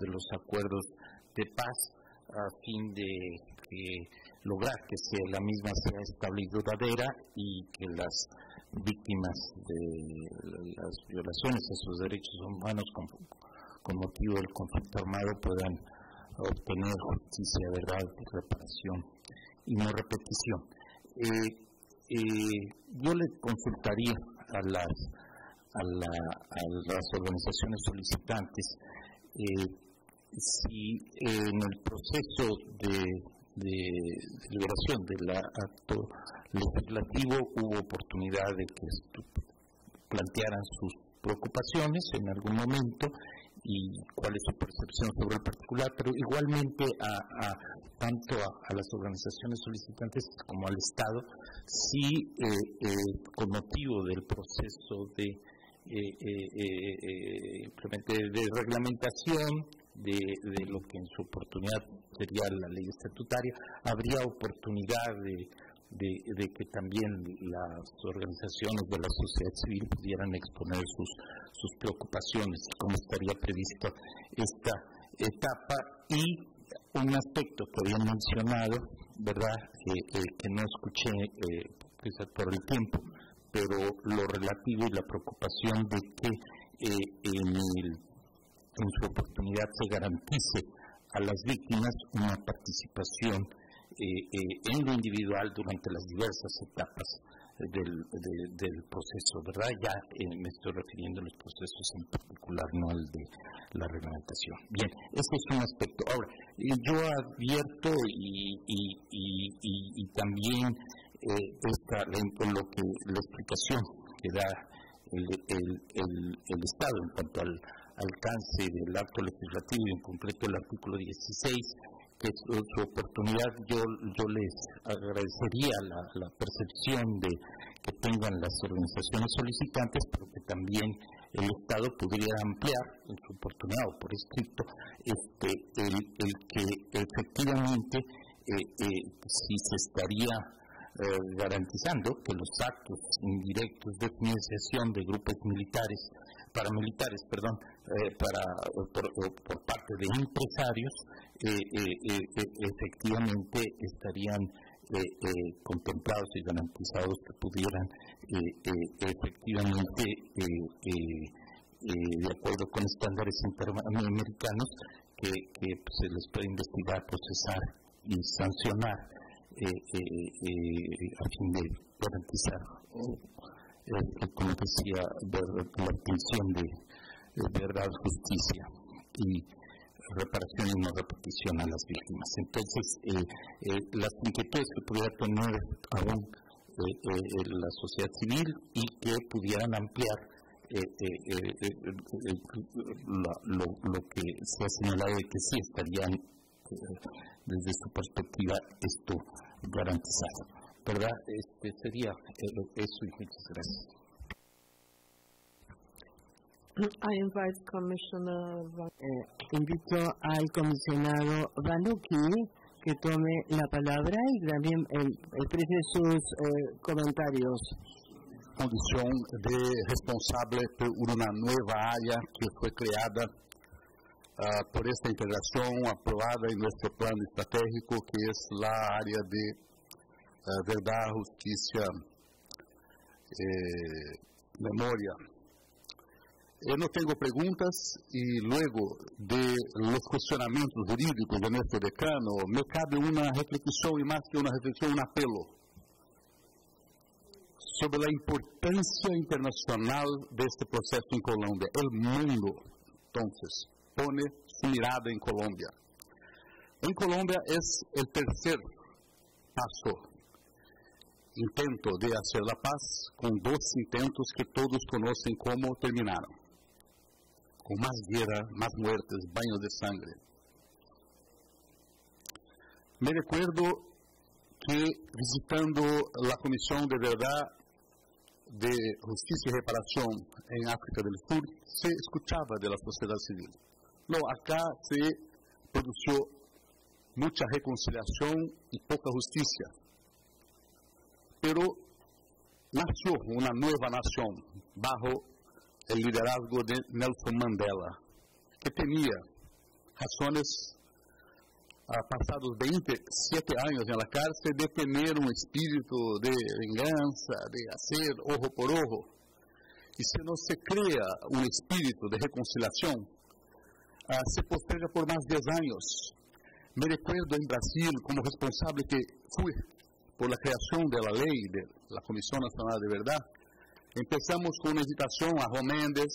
Speaker 11: de los acuerdos de paz a fin de lograr que la misma sea estable y duradera y que las víctimas de las violaciones a sus derechos humanos con, motivo del conflicto armado puedan obtener justicia, verdad, reparación y no repetición. Eh, eh, yo le consultaría a las, a, las organizaciones solicitantes eh, si en el proceso de, liberación del acto legislativo hubo oportunidad de que plantearan sus preocupaciones en algún momento y cuál es su percepción sobre el particular, pero igualmente a, tanto a, las organizaciones solicitantes como al Estado, si eh, eh, con motivo del proceso de eh, de reglamentación de, lo que en su oportunidad sería la ley estatutaria, habría oportunidad de, de, que también las organizaciones de la sociedad civil pudieran exponer sus, sus preocupaciones, cómo estaría prevista esta etapa y un aspecto que habían mencionado, ¿verdad?, que, no escuché eh, quizás por el tiempo, pero lo relativo y la preocupación de que eh, en, en su oportunidad se garantice a las víctimas una participación eh, eh, en lo individual durante las diversas etapas del, del proceso, ¿verdad? Ya me estoy refiriendo a los procesos en particular, no al de la reglamentación. Bien, ese es un aspecto. Ahora, yo advierto y, y, y, también esta, lo que, la explicación que da el, el, el, Estado en cuanto al alcance del acto legislativo y en concreto el artículo 16, su oportunidad, yo, yo les agradecería la, percepción de que tengan las organizaciones solicitantes, pero que también el Estado pudiera ampliar en su oportunidad o por escrito este, el, el que efectivamente eh, eh, si se estaría eh, garantizando que los actos indirectos de financiación de grupos militares, paramilitares, perdón, eh, para, por, parte de empresarios, eh, efectivamente estarían contemplados y garantizados que pudieran efectivamente, de acuerdo con estándares interamericanos, que, se les puede investigar, procesar y sancionar eh, eh, eh, a fin de garantizar, como decía, la obtención de, verdad, justicia y reparación y no repetición a las víctimas. Entonces, las inquietudes que pudiera tener aún la sociedad civil y que pudieran ampliar lo, lo, que se ha señalado de que sí estarían desde su perspectiva esto garantizado. ¿Verdad? Este sería eso y muchas gracias.
Speaker 6: I invite Commissioner
Speaker 1: eh, invito al comisionado Vanuki que tome la palabra y también exprese sus eh, comentarios.
Speaker 12: Condición de responsable por una nueva área que fue creada uh, por esta integração aprovada em nosso plano estratégico, que é a área de uh, verdade, justiça, eh, memória. Eu não tenho perguntas e, logo de los questionamentos jurídicos de nosso decano, me cabe uma reflexão e mais que uma reflexão, um apelo sobre a importância internacional deste processo em Colômbia. O mundo, então, pone su mirada en Colombia. En Colombia es el tercer paso, intento de hacer la paz, con dos intentos que todos conocen cómo terminaron, con más guerra, más muertes, baños de sangre. Me recuerdo que visitando la Comisión de Verdad de Justicia y Reparación en África del Sur, se escuchaba de la sociedad civil. No, acá se produjo mucha reconciliación y poca justicia. Pero nació una nueva nación bajo el liderazgo de Nelson Mandela, que tenía razones, ah, pasados 27 años en la cárcel, de tener un espíritu de venganza, de hacer ojo por ojo. Y si no se crea un espíritu de reconciliación, uh, se posterga por mais de 10 anos. Me recuerdo em Brasil, como responsável que fui por la creação da lei, da Comissão Nacional de Verdade, Empezamos com uma invitação a Juan Mendes,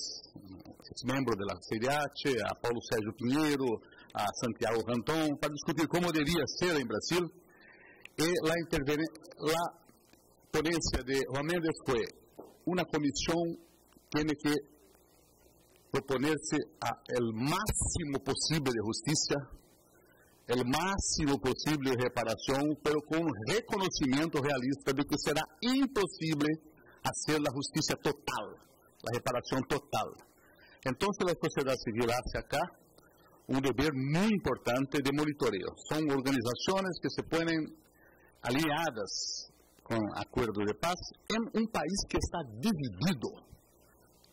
Speaker 12: ex-membro da CIDH, a Paulo Sérgio Pinheiro, a Santiago Cantón, para discutir como devia ser em Brasil. E a, ponência de Mendes foi uma comissão tem que proponerse a el máximo posible de justicia, el máximo posible de reparación, pero con un reconocimiento realista de que será imposible hacer la justicia total, la reparación total. Entonces la sociedad civil hace acá un deber muy importante de monitoreo. Son organizaciones que se ponen aliadas con acuerdos de paz en un país que está dividido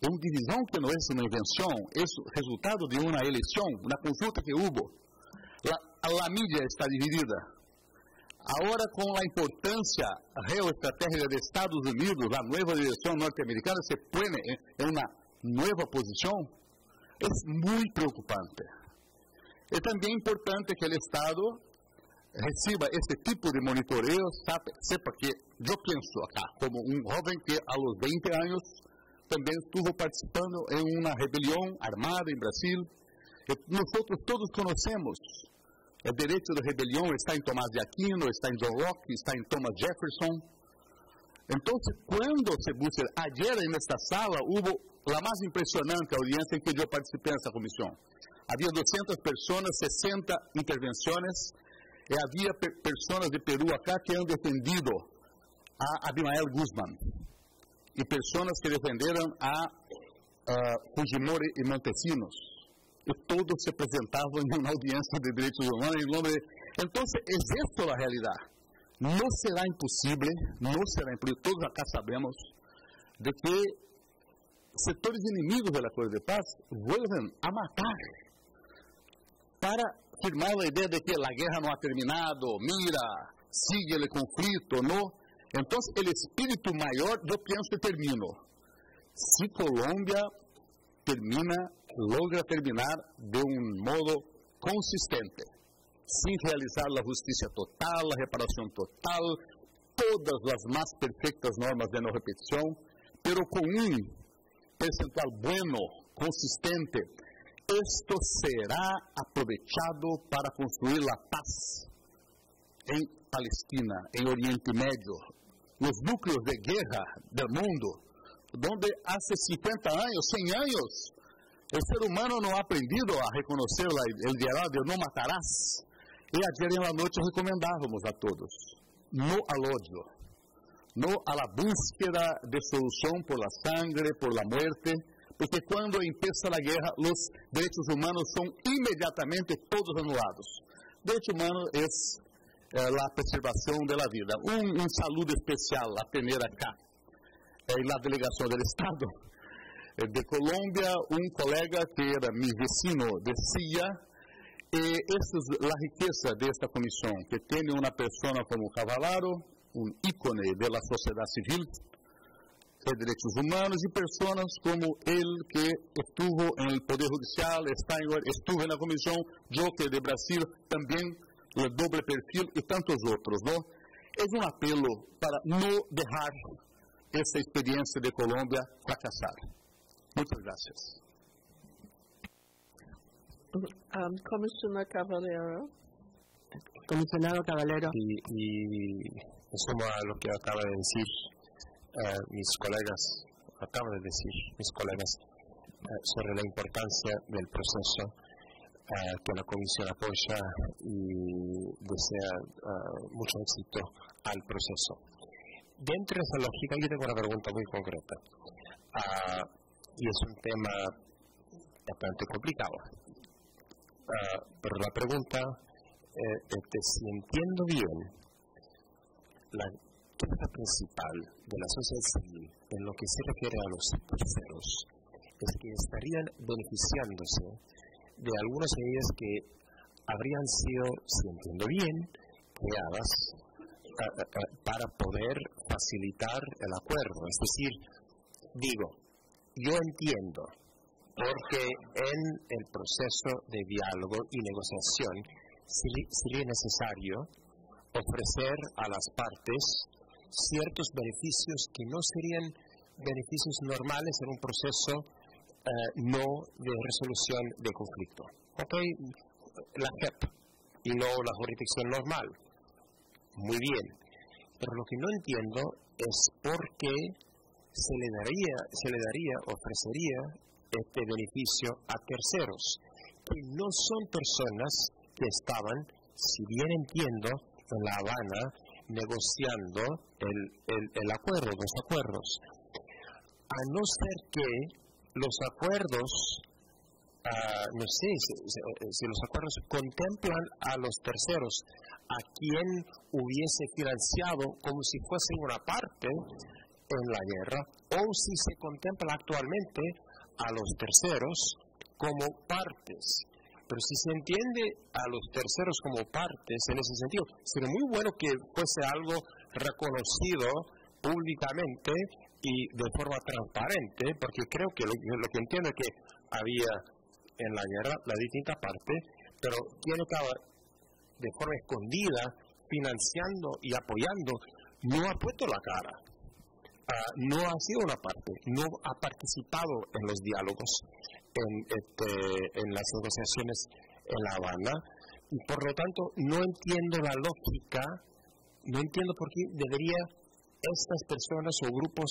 Speaker 12: é uma divisão que não é uma invenção, é resultado de uma eleição, uma consulta que houve. A, a mídia está dividida, Agora, com a importância geoestratégica de Estados Unidos, a nova direção norte-americana se põe em uma nova posição, é muito preocupante. É também importante que o Estado receba esse tipo de monitoreio, sabe, sepa que eu penso acá, como um jovem que a los 20 anos também estuvo participando em uma rebelião armada em Brasil. Nós todos conhecemos o direito de rebelião, está em Tomás de Aquino, está em John Locke, está em Thomas Jefferson. Então, quando se busca, ayer nesta sala houve a mais impressionante audiência em que eu participei nessa comissão. Havia 200 pessoas, 60 intervenções, e havia pessoas de Peru acá que han defendido a Abimael Guzmán e pessoas que defenderam a uh, Fujimori e Montesinos. E todos se apresentavam em uma audiência de direitos humanos em nome de... Então, é esta a realidade. Não será impossível, não será impossível, todos acá sabemos, de que setores inimigos da Acordo de Paz voltem a matar para firmar a ideia de que a guerra não ha terminado, mira, sigue o conflito, não. Então, o espírito maior, eu penso que termino. Se Colômbia termina, logra terminar de um modo consistente, sem realizar a justiça total, a reparação total, todas as mais perfeitas normas de não repetição, pero com um percentual bueno, consistente, esto será aprovechado para construir la paz en Palestina, en Oriente Medio, los núcleos de guerra del mundo, donde hace 50 años, 100 años, el ser humano no ha aprendido a reconocer el diálogo de no matarás. E ayer en la noche recomendábamos a todos, no al odio, no a la búsqueda de solución por la sangre, por la muerte, porque quando empieza a guerra, os direitos humanos são imediatamente todos anulados. Direito humano é eh, a preservação da vida. Um, um saludo especial a tener acá, eh, na delegação do Estado de Colômbia, um colega que era meu vecino decía, eh, essa é a riqueza desta comissão, que tem uma pessoa como Cavalaro, um ícone da sociedade civil, de Derechos Humanos e pessoas como ele que estuvo no Poder Judicial, Steinway, estuvo na Comissão, que de Brasil, também o doble perfil e tantos outros. Não? É um apelo para não deixar essa experiência de Colômbia fracassar. Muitas graças.
Speaker 6: Um, Commissioner Caballero.
Speaker 1: Comisionado Caballero.
Speaker 13: Y, y sumo a lo que acaba de decir eh, mis colegas, acaban de decir mis colegas, eh, sobre la importancia del proceso eh, que la Comisión apoya y desea mucho éxito al proceso. Dentro de esa lógica yo tengo una pregunta muy concreta ah, y es un tema bastante complicado. Ah, pero la pregunta es que si entiendo bien la la principal de la sociedad civil en lo que se refiere a los terceros es que estarían beneficiándose de algunas medidas que habrían sido, si entiendo bien, creadas para poder facilitar el acuerdo. Es decir, digo, yo entiendo porque en el proceso de diálogo y negociación sería necesario ofrecer a las partes ciertos beneficios que no serían beneficios normales en un proceso eh, no de resolución de conflicto. Ok, la JEP y no la jurisdicción normal. Muy bien. Pero lo que no entiendo es por qué se le daría, se le daría, ofrecería este beneficio a terceros, que no son personas que estaban, si bien entiendo, en La Habana negociando el, el, acuerdo, los acuerdos. A no ser que los acuerdos, ah, no sé si, los acuerdos contemplan a los terceros, a quien hubiese financiado como si fuese una parte en la guerra, o si se contempla actualmente a los terceros como partes. Pero si se entiende a los terceros como partes en ese sentido, sería muy bueno que fuese algo reconocido públicamente y de forma transparente, porque creo que lo, que entiendo es que había en la guerra las distintas partes, pero quien estaba de forma escondida financiando y apoyando no ha puesto la cara, no ha sido una parte, no ha participado en los diálogos, en, este, en las negociaciones en La Habana, y por lo tanto no entiendo la lógica, no entiendo por qué debería estas personas o grupos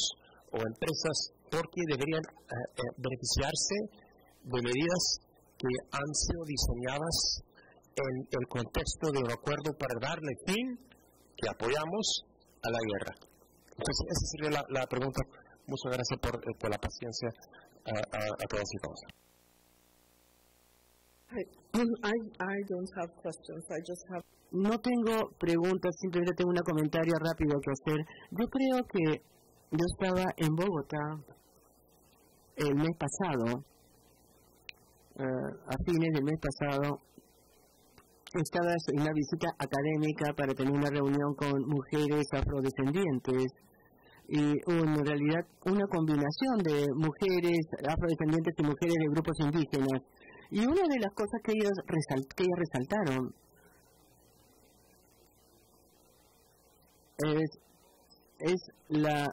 Speaker 13: o empresas, por qué deberían eh, eh, beneficiarse de medidas que han sido diseñadas en el contexto de un acuerdo para darle fin, que apoyamos, a la guerra. Entonces, esa sería la, la pregunta. Muchas gracias por, eh, por la paciencia a, a, a todas y todos.
Speaker 6: I, I don't have questions. I just have
Speaker 1: no tengo preguntas, simplemente tengo un comentario rápido que hacer. Yo creo que yo estaba en Bogotá el mes pasado, eh, a fines del mes pasado, estaba en una visita académica para tener una reunión con mujeres afrodescendientes y en realidad una combinación de mujeres afrodescendientes y mujeres de grupos indígenas. Y una de las cosas que ellos, que ellas resaltaron es, es la,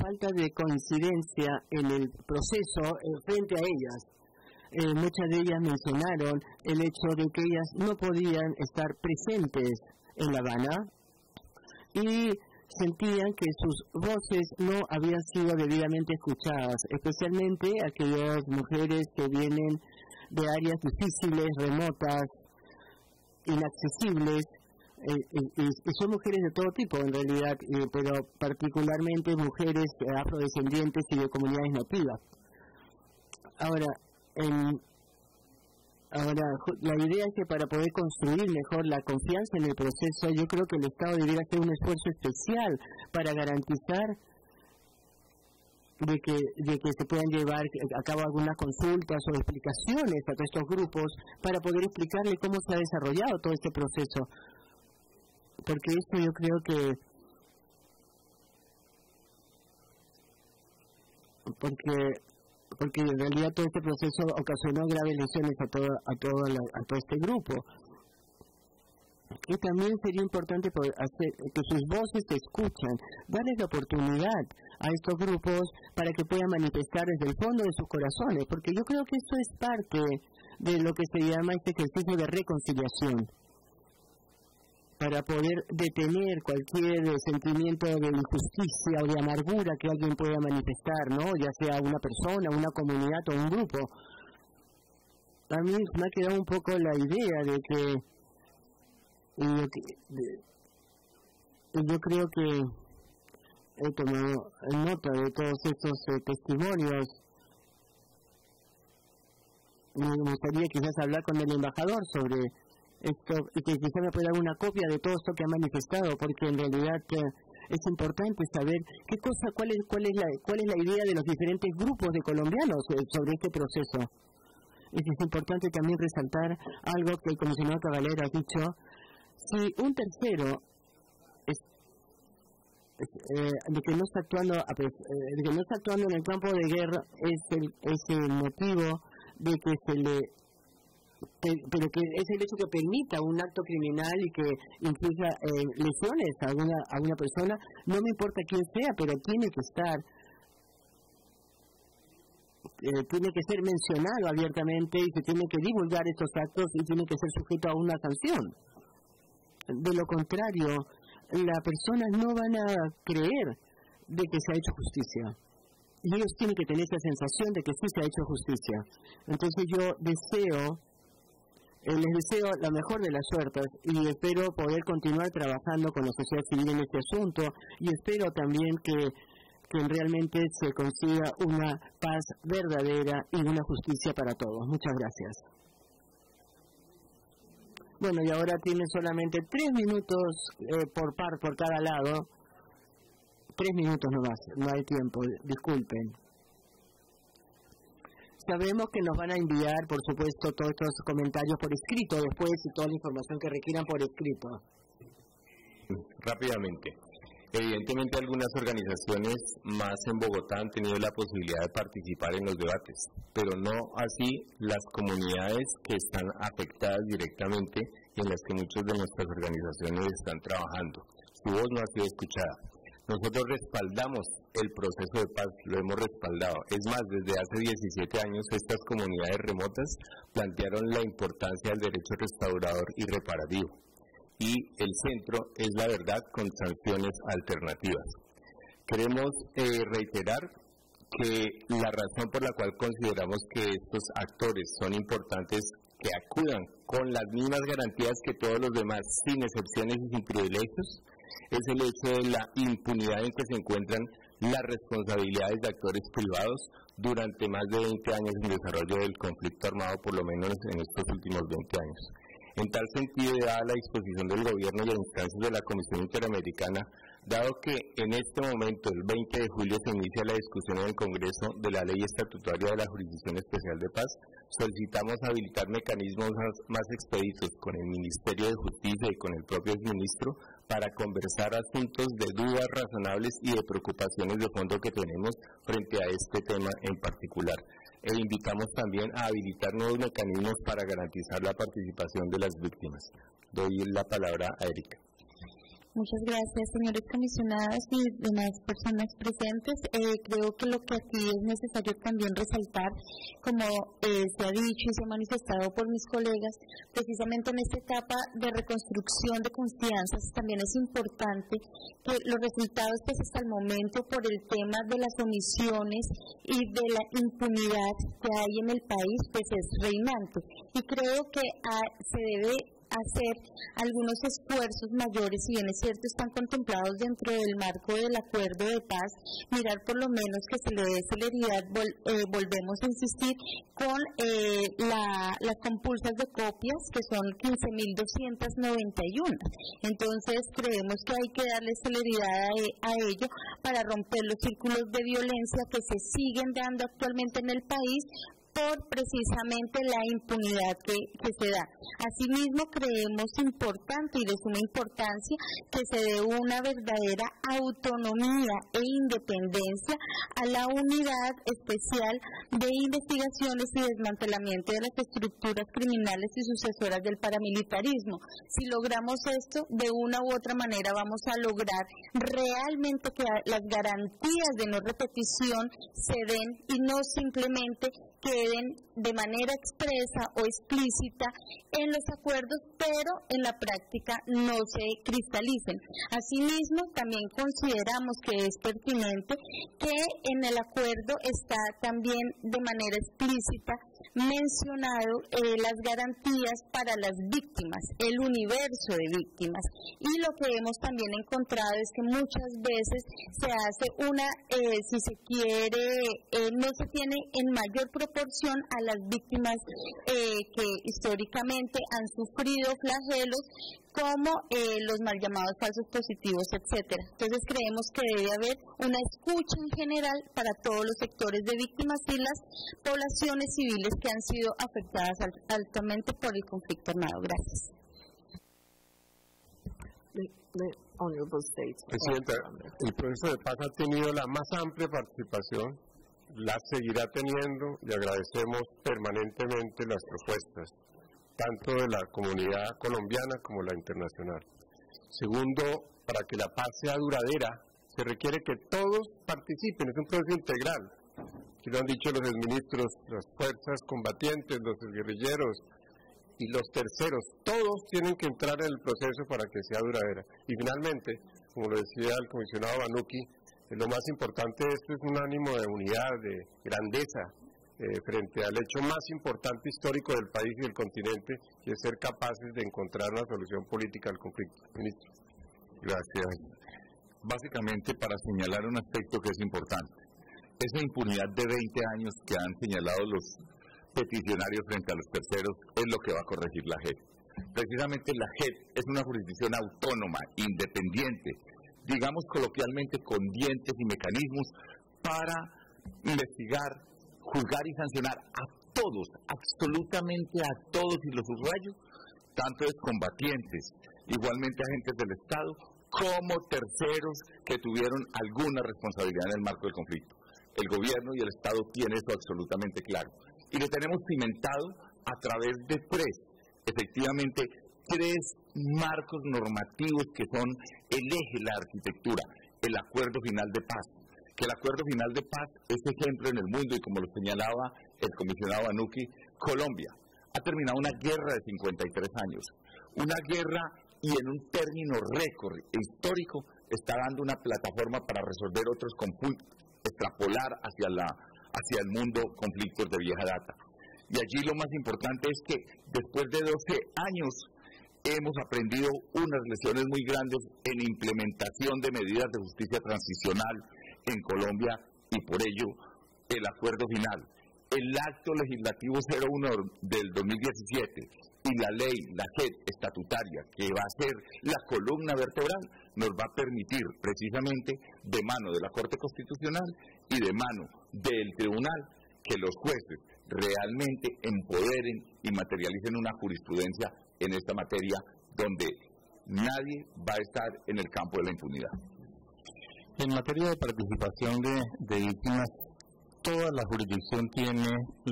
Speaker 1: falta de coincidencia en el proceso eh, frente a ellas. Eh, muchas de ellas mencionaron el hecho de que ellas no podían estar presentes en La Habana y sentían que sus voces no habían sido debidamente escuchadas, especialmente aquellas mujeres que vienen de áreas difíciles, remotas, inaccesibles, eh, y, son mujeres de todo tipo en realidad, eh, pero particularmente mujeres afrodescendientes y de comunidades nativas. Ahora, ahora, la idea es que para poder construir mejor la confianza en el proceso, yo creo que el Estado debería hacer un esfuerzo especial para garantizar de que, de que se puedan llevar a cabo algunas consultas o explicaciones a estos grupos para poder explicarle cómo se ha desarrollado todo este proceso. Porque esto yo creo que porque porque en realidad todo este proceso ocasionó graves lesiones a todo a todo a todo este grupo. Y también sería importante que sus voces se escuchan, darles la oportunidad a estos grupos para que puedan manifestar desde el fondo de sus corazones, porque yo creo que esto es parte de lo que se llama este ejercicio de reconciliación para poder detener cualquier sentimiento de injusticia o de amargura que alguien pueda manifestar, ¿no? Ya sea una persona, una comunidad o un grupo. A mí me ha quedado un poco la idea de que, yo creo que he tomado nota de todos estos eh, testimonios. Me gustaría quizás hablar con el embajador sobre esto y que quizá me pueda dar una copia de todo esto que ha manifestado, porque en realidad eh, es importante saber qué cosa, cuál es, cuál es la, cuál es la idea de los diferentes grupos de colombianos eh, sobre este proceso. Y es importante también resaltar algo que el comisionado Caballero ha dicho, si un tercero eh, de que no está actuando de que no está actuando en el campo de guerra es el, es el motivo de que se le pero que es el hecho que permita un acto criminal y que incluya eh, lesiones a una, persona, no me importa quién sea, pero tiene que estar, eh, tiene que ser mencionado abiertamente y se tiene que divulgar estos actos y tiene que ser sujeto a una sanción. De lo contrario, las personas no van a creer de que se ha hecho justicia. Y ellos tienen que tener esa sensación de que sí se ha hecho justicia. Entonces yo deseo les deseo la mejor de las suertes y espero poder continuar trabajando con la sociedad civil en este asunto y espero también que, realmente se consiga una paz verdadera y una justicia para todos. Muchas gracias. Bueno, y ahora tiene solamente tres minutos eh, por par, por cada lado. Tres minutos nomás, no hay tiempo, disculpen. Sabemos que nos van a enviar, por supuesto, todos estos comentarios por escrito después y toda la información que requieran por escrito.
Speaker 14: Rápidamente. Evidentemente algunas organizaciones más en Bogotá han tenido la posibilidad de participar en los debates, pero no así las comunidades que están afectadas directamente y en las que muchas de nuestras organizaciones están trabajando. Su voz no ha sido escuchada. Nosotros respaldamos el proceso de paz, lo hemos respaldado. Es más, desde hace 17 años estas comunidades remotas plantearon la importancia del derecho restaurador y reparativo y el centro es la verdad con sanciones alternativas. Queremos eh, reiterar que la razón por la cual consideramos que estos actores son importantes que acudan con las mismas garantías que todos los demás, sin excepciones y sin privilegios, es el hecho de la impunidad en que se encuentran las responsabilidades de actores privados durante más de 20 años en desarrollo del conflicto armado, por lo menos en estos últimos 20 años. En tal sentido, dada la disposición del Gobierno y a instancias de la Comisión Interamericana, dado que en este momento, el 20 de julio, se inicia la discusión en el Congreso de la Ley Estatutaria de la Jurisdicción Especial de Paz, solicitamos habilitar mecanismos más, expeditos con el Ministerio de Justicia y con el propio ministro para conversar asuntos de dudas razonables y de preocupaciones de fondo que tenemos frente a este tema en particular e invitamos también a habilitar nuevos mecanismos para garantizar la participación de las víctimas. Doy la palabra a Erika.
Speaker 5: Muchas gracias, señores comisionados y demás personas presentes. Eh, creo que lo que aquí es necesario también resaltar, como eh, se ha dicho y se ha manifestado por mis colegas, precisamente en esta etapa de reconstrucción de confianzas, también es importante que los resultados, pues hasta el momento, por el tema de las omisiones y de la impunidad que hay en el país, pues es reinante. Y creo que ah, se debe hacer algunos esfuerzos mayores, si bien es cierto, están contemplados dentro del marco del acuerdo de paz, mirar por lo menos que se le dé celeridad, eh, volvemos a insistir, con eh, las compulsas de copias, que son 15.291. Entonces, creemos que hay que darle celeridad a, ello para romper los círculos de violencia que se siguen dando actualmente en el país por precisamente la impunidad que, se da. Asimismo, creemos importante y de suma importancia que se dé una verdadera autonomía e independencia a la unidad especial de investigaciones y desmantelamiento de las estructuras criminales y sucesoras del paramilitarismo. Si logramos esto, de una u otra manera vamos a lograr realmente que las garantías de no repetición se den y no simplemente queden de manera expresa o explícita en los acuerdos, pero en la práctica no se cristalicen. Asimismo, también consideramos que es pertinente que en el acuerdo está también de manera explícita mencionado eh, las garantías para las víctimas, el universo de víctimas. Y lo que hemos también encontrado es que muchas veces se hace una, eh, si se quiere, eh, no se tiene en mayor proporción a las víctimas que históricamente han sufrido flagelos como eh, los mal llamados falsos positivos, etcétera. Entonces creemos que debe haber una escucha en general para todos los sectores de víctimas y las poblaciones civiles que han sido afectadas altamente por el conflicto armado. Gracias.
Speaker 7: Presidenta, el proceso de paz ha tenido la más amplia participación, la seguirá teniendo y agradecemos permanentemente las propuestas tanto de la comunidad colombiana como la internacional. Segundo, para que la paz sea duradera, se requiere que todos participen, es un proceso integral. Que lo han dicho los exministros, las fuerzas combatientes, los guerrilleros y los terceros, todos tienen que entrar en el proceso para que sea duradera. Y finalmente, como lo decía el comisionado Banuki, lo más importante de esto es un ánimo de unidad, de grandeza, eh, frente al hecho más importante histórico del país y del continente, y es ser capaces de encontrar una solución política al conflicto. Ministro.
Speaker 8: Gracias. Básicamente para señalar un aspecto que es importante. Esa impunidad de 20 años que han señalado los peticionarios frente a los terceros es lo que va a corregir la JEP. Precisamente la JEP es una jurisdicción autónoma, independiente, digamos coloquialmente con dientes y mecanismos para investigar juzgar y sancionar a todos, absolutamente a todos, y los subrayo, tanto combatientes, igualmente agentes del Estado, como terceros que tuvieron alguna responsabilidad en el marco del conflicto. El gobierno y el Estado tienen eso absolutamente claro. Y lo tenemos cimentado a través de tres, efectivamente, tres marcos normativos que son el eje la arquitectura, el acuerdo final de paz. Que el acuerdo final de paz es ejemplo en el mundo y como lo señalaba el comisionado Anuki, Colombia ha terminado una guerra de 53 años. Una guerra y en un término récord histórico está dando una plataforma para resolver otros conflictos, extrapolar hacia, la, hacia el mundo conflictos de vieja data. Y allí lo más importante es que después de 12 años hemos aprendido unas lecciones muy grandes en implementación de medidas de justicia transicional en Colombia y por ello el acuerdo final, el acto legislativo 01 del 2017 y la ley, la JET estatutaria, que va a ser la columna vertebral, nos va a permitir precisamente de mano de la Corte Constitucional y de mano del Tribunal que los jueces realmente empoderen y materialicen una jurisprudencia en esta materia donde nadie va a estar en el campo de la impunidad.
Speaker 9: En materia de participación de, víctimas, toda la jurisdicción tiene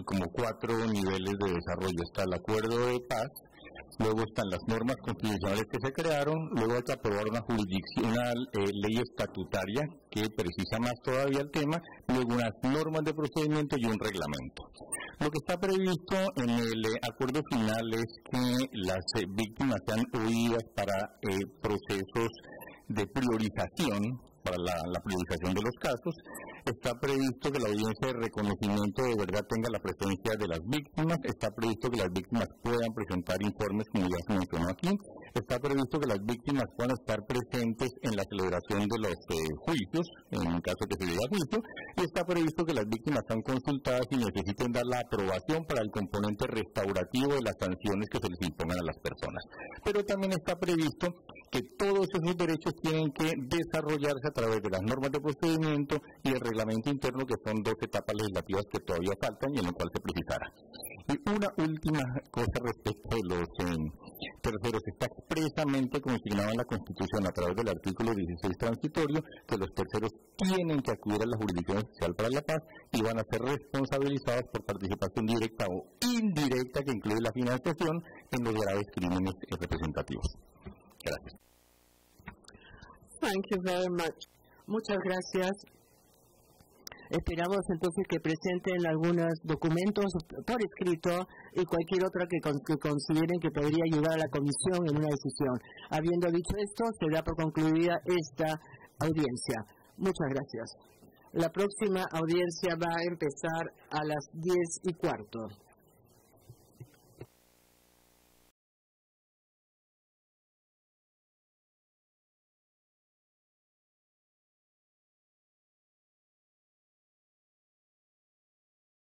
Speaker 9: como cuatro niveles de desarrollo. Está el acuerdo de paz, luego están las normas constitucionales que se crearon, luego hay que aprobar una jurisdicción, una eh, ley estatutaria que precisa más todavía el tema, luego unas normas de procedimiento y un reglamento. Lo que está previsto en el eh, acuerdo final es que las eh, víctimas sean oídas para procesos de priorización para la, priorización de los casos. Está previsto que la audiencia de reconocimiento de verdad tenga la presencia de las víctimas. Está previsto que las víctimas puedan presentar informes, como ya se mencionó aquí. Está previsto que las víctimas puedan estar presentes en la celebración de los eh, juicios, en caso que se llegue a juicio. Y está previsto que las víctimas sean consultadas y necesiten dar la aprobación para el componente restaurativo de las sanciones que se les impongan a las personas. Pero también está previsto que todos esos derechos tienen que desarrollarse a través de las normas de procedimiento y el reglamento interno, que son dos etapas legislativas que todavía faltan y en lo cual se precisará. Y una última cosa respecto de los eh, terceros. Está expresamente consignado en la Constitución a través del artículo 16 transitorio que los terceros tienen que acudir a la jurisdicción especial para la paz y van a ser responsabilizados por participación directa o indirecta que incluye la financiación en los graves crímenes representativos. Gracias.
Speaker 6: Thank you very much.
Speaker 1: Muchas gracias. Esperamos entonces que presenten algunos documentos por escrito y cualquier otra que, que, consideren que podría ayudar a la comisión en una decisión. Habiendo dicho esto, se da por concluida esta audiencia. Muchas gracias. La próxima audiencia va a empezar a las diez y cuarto.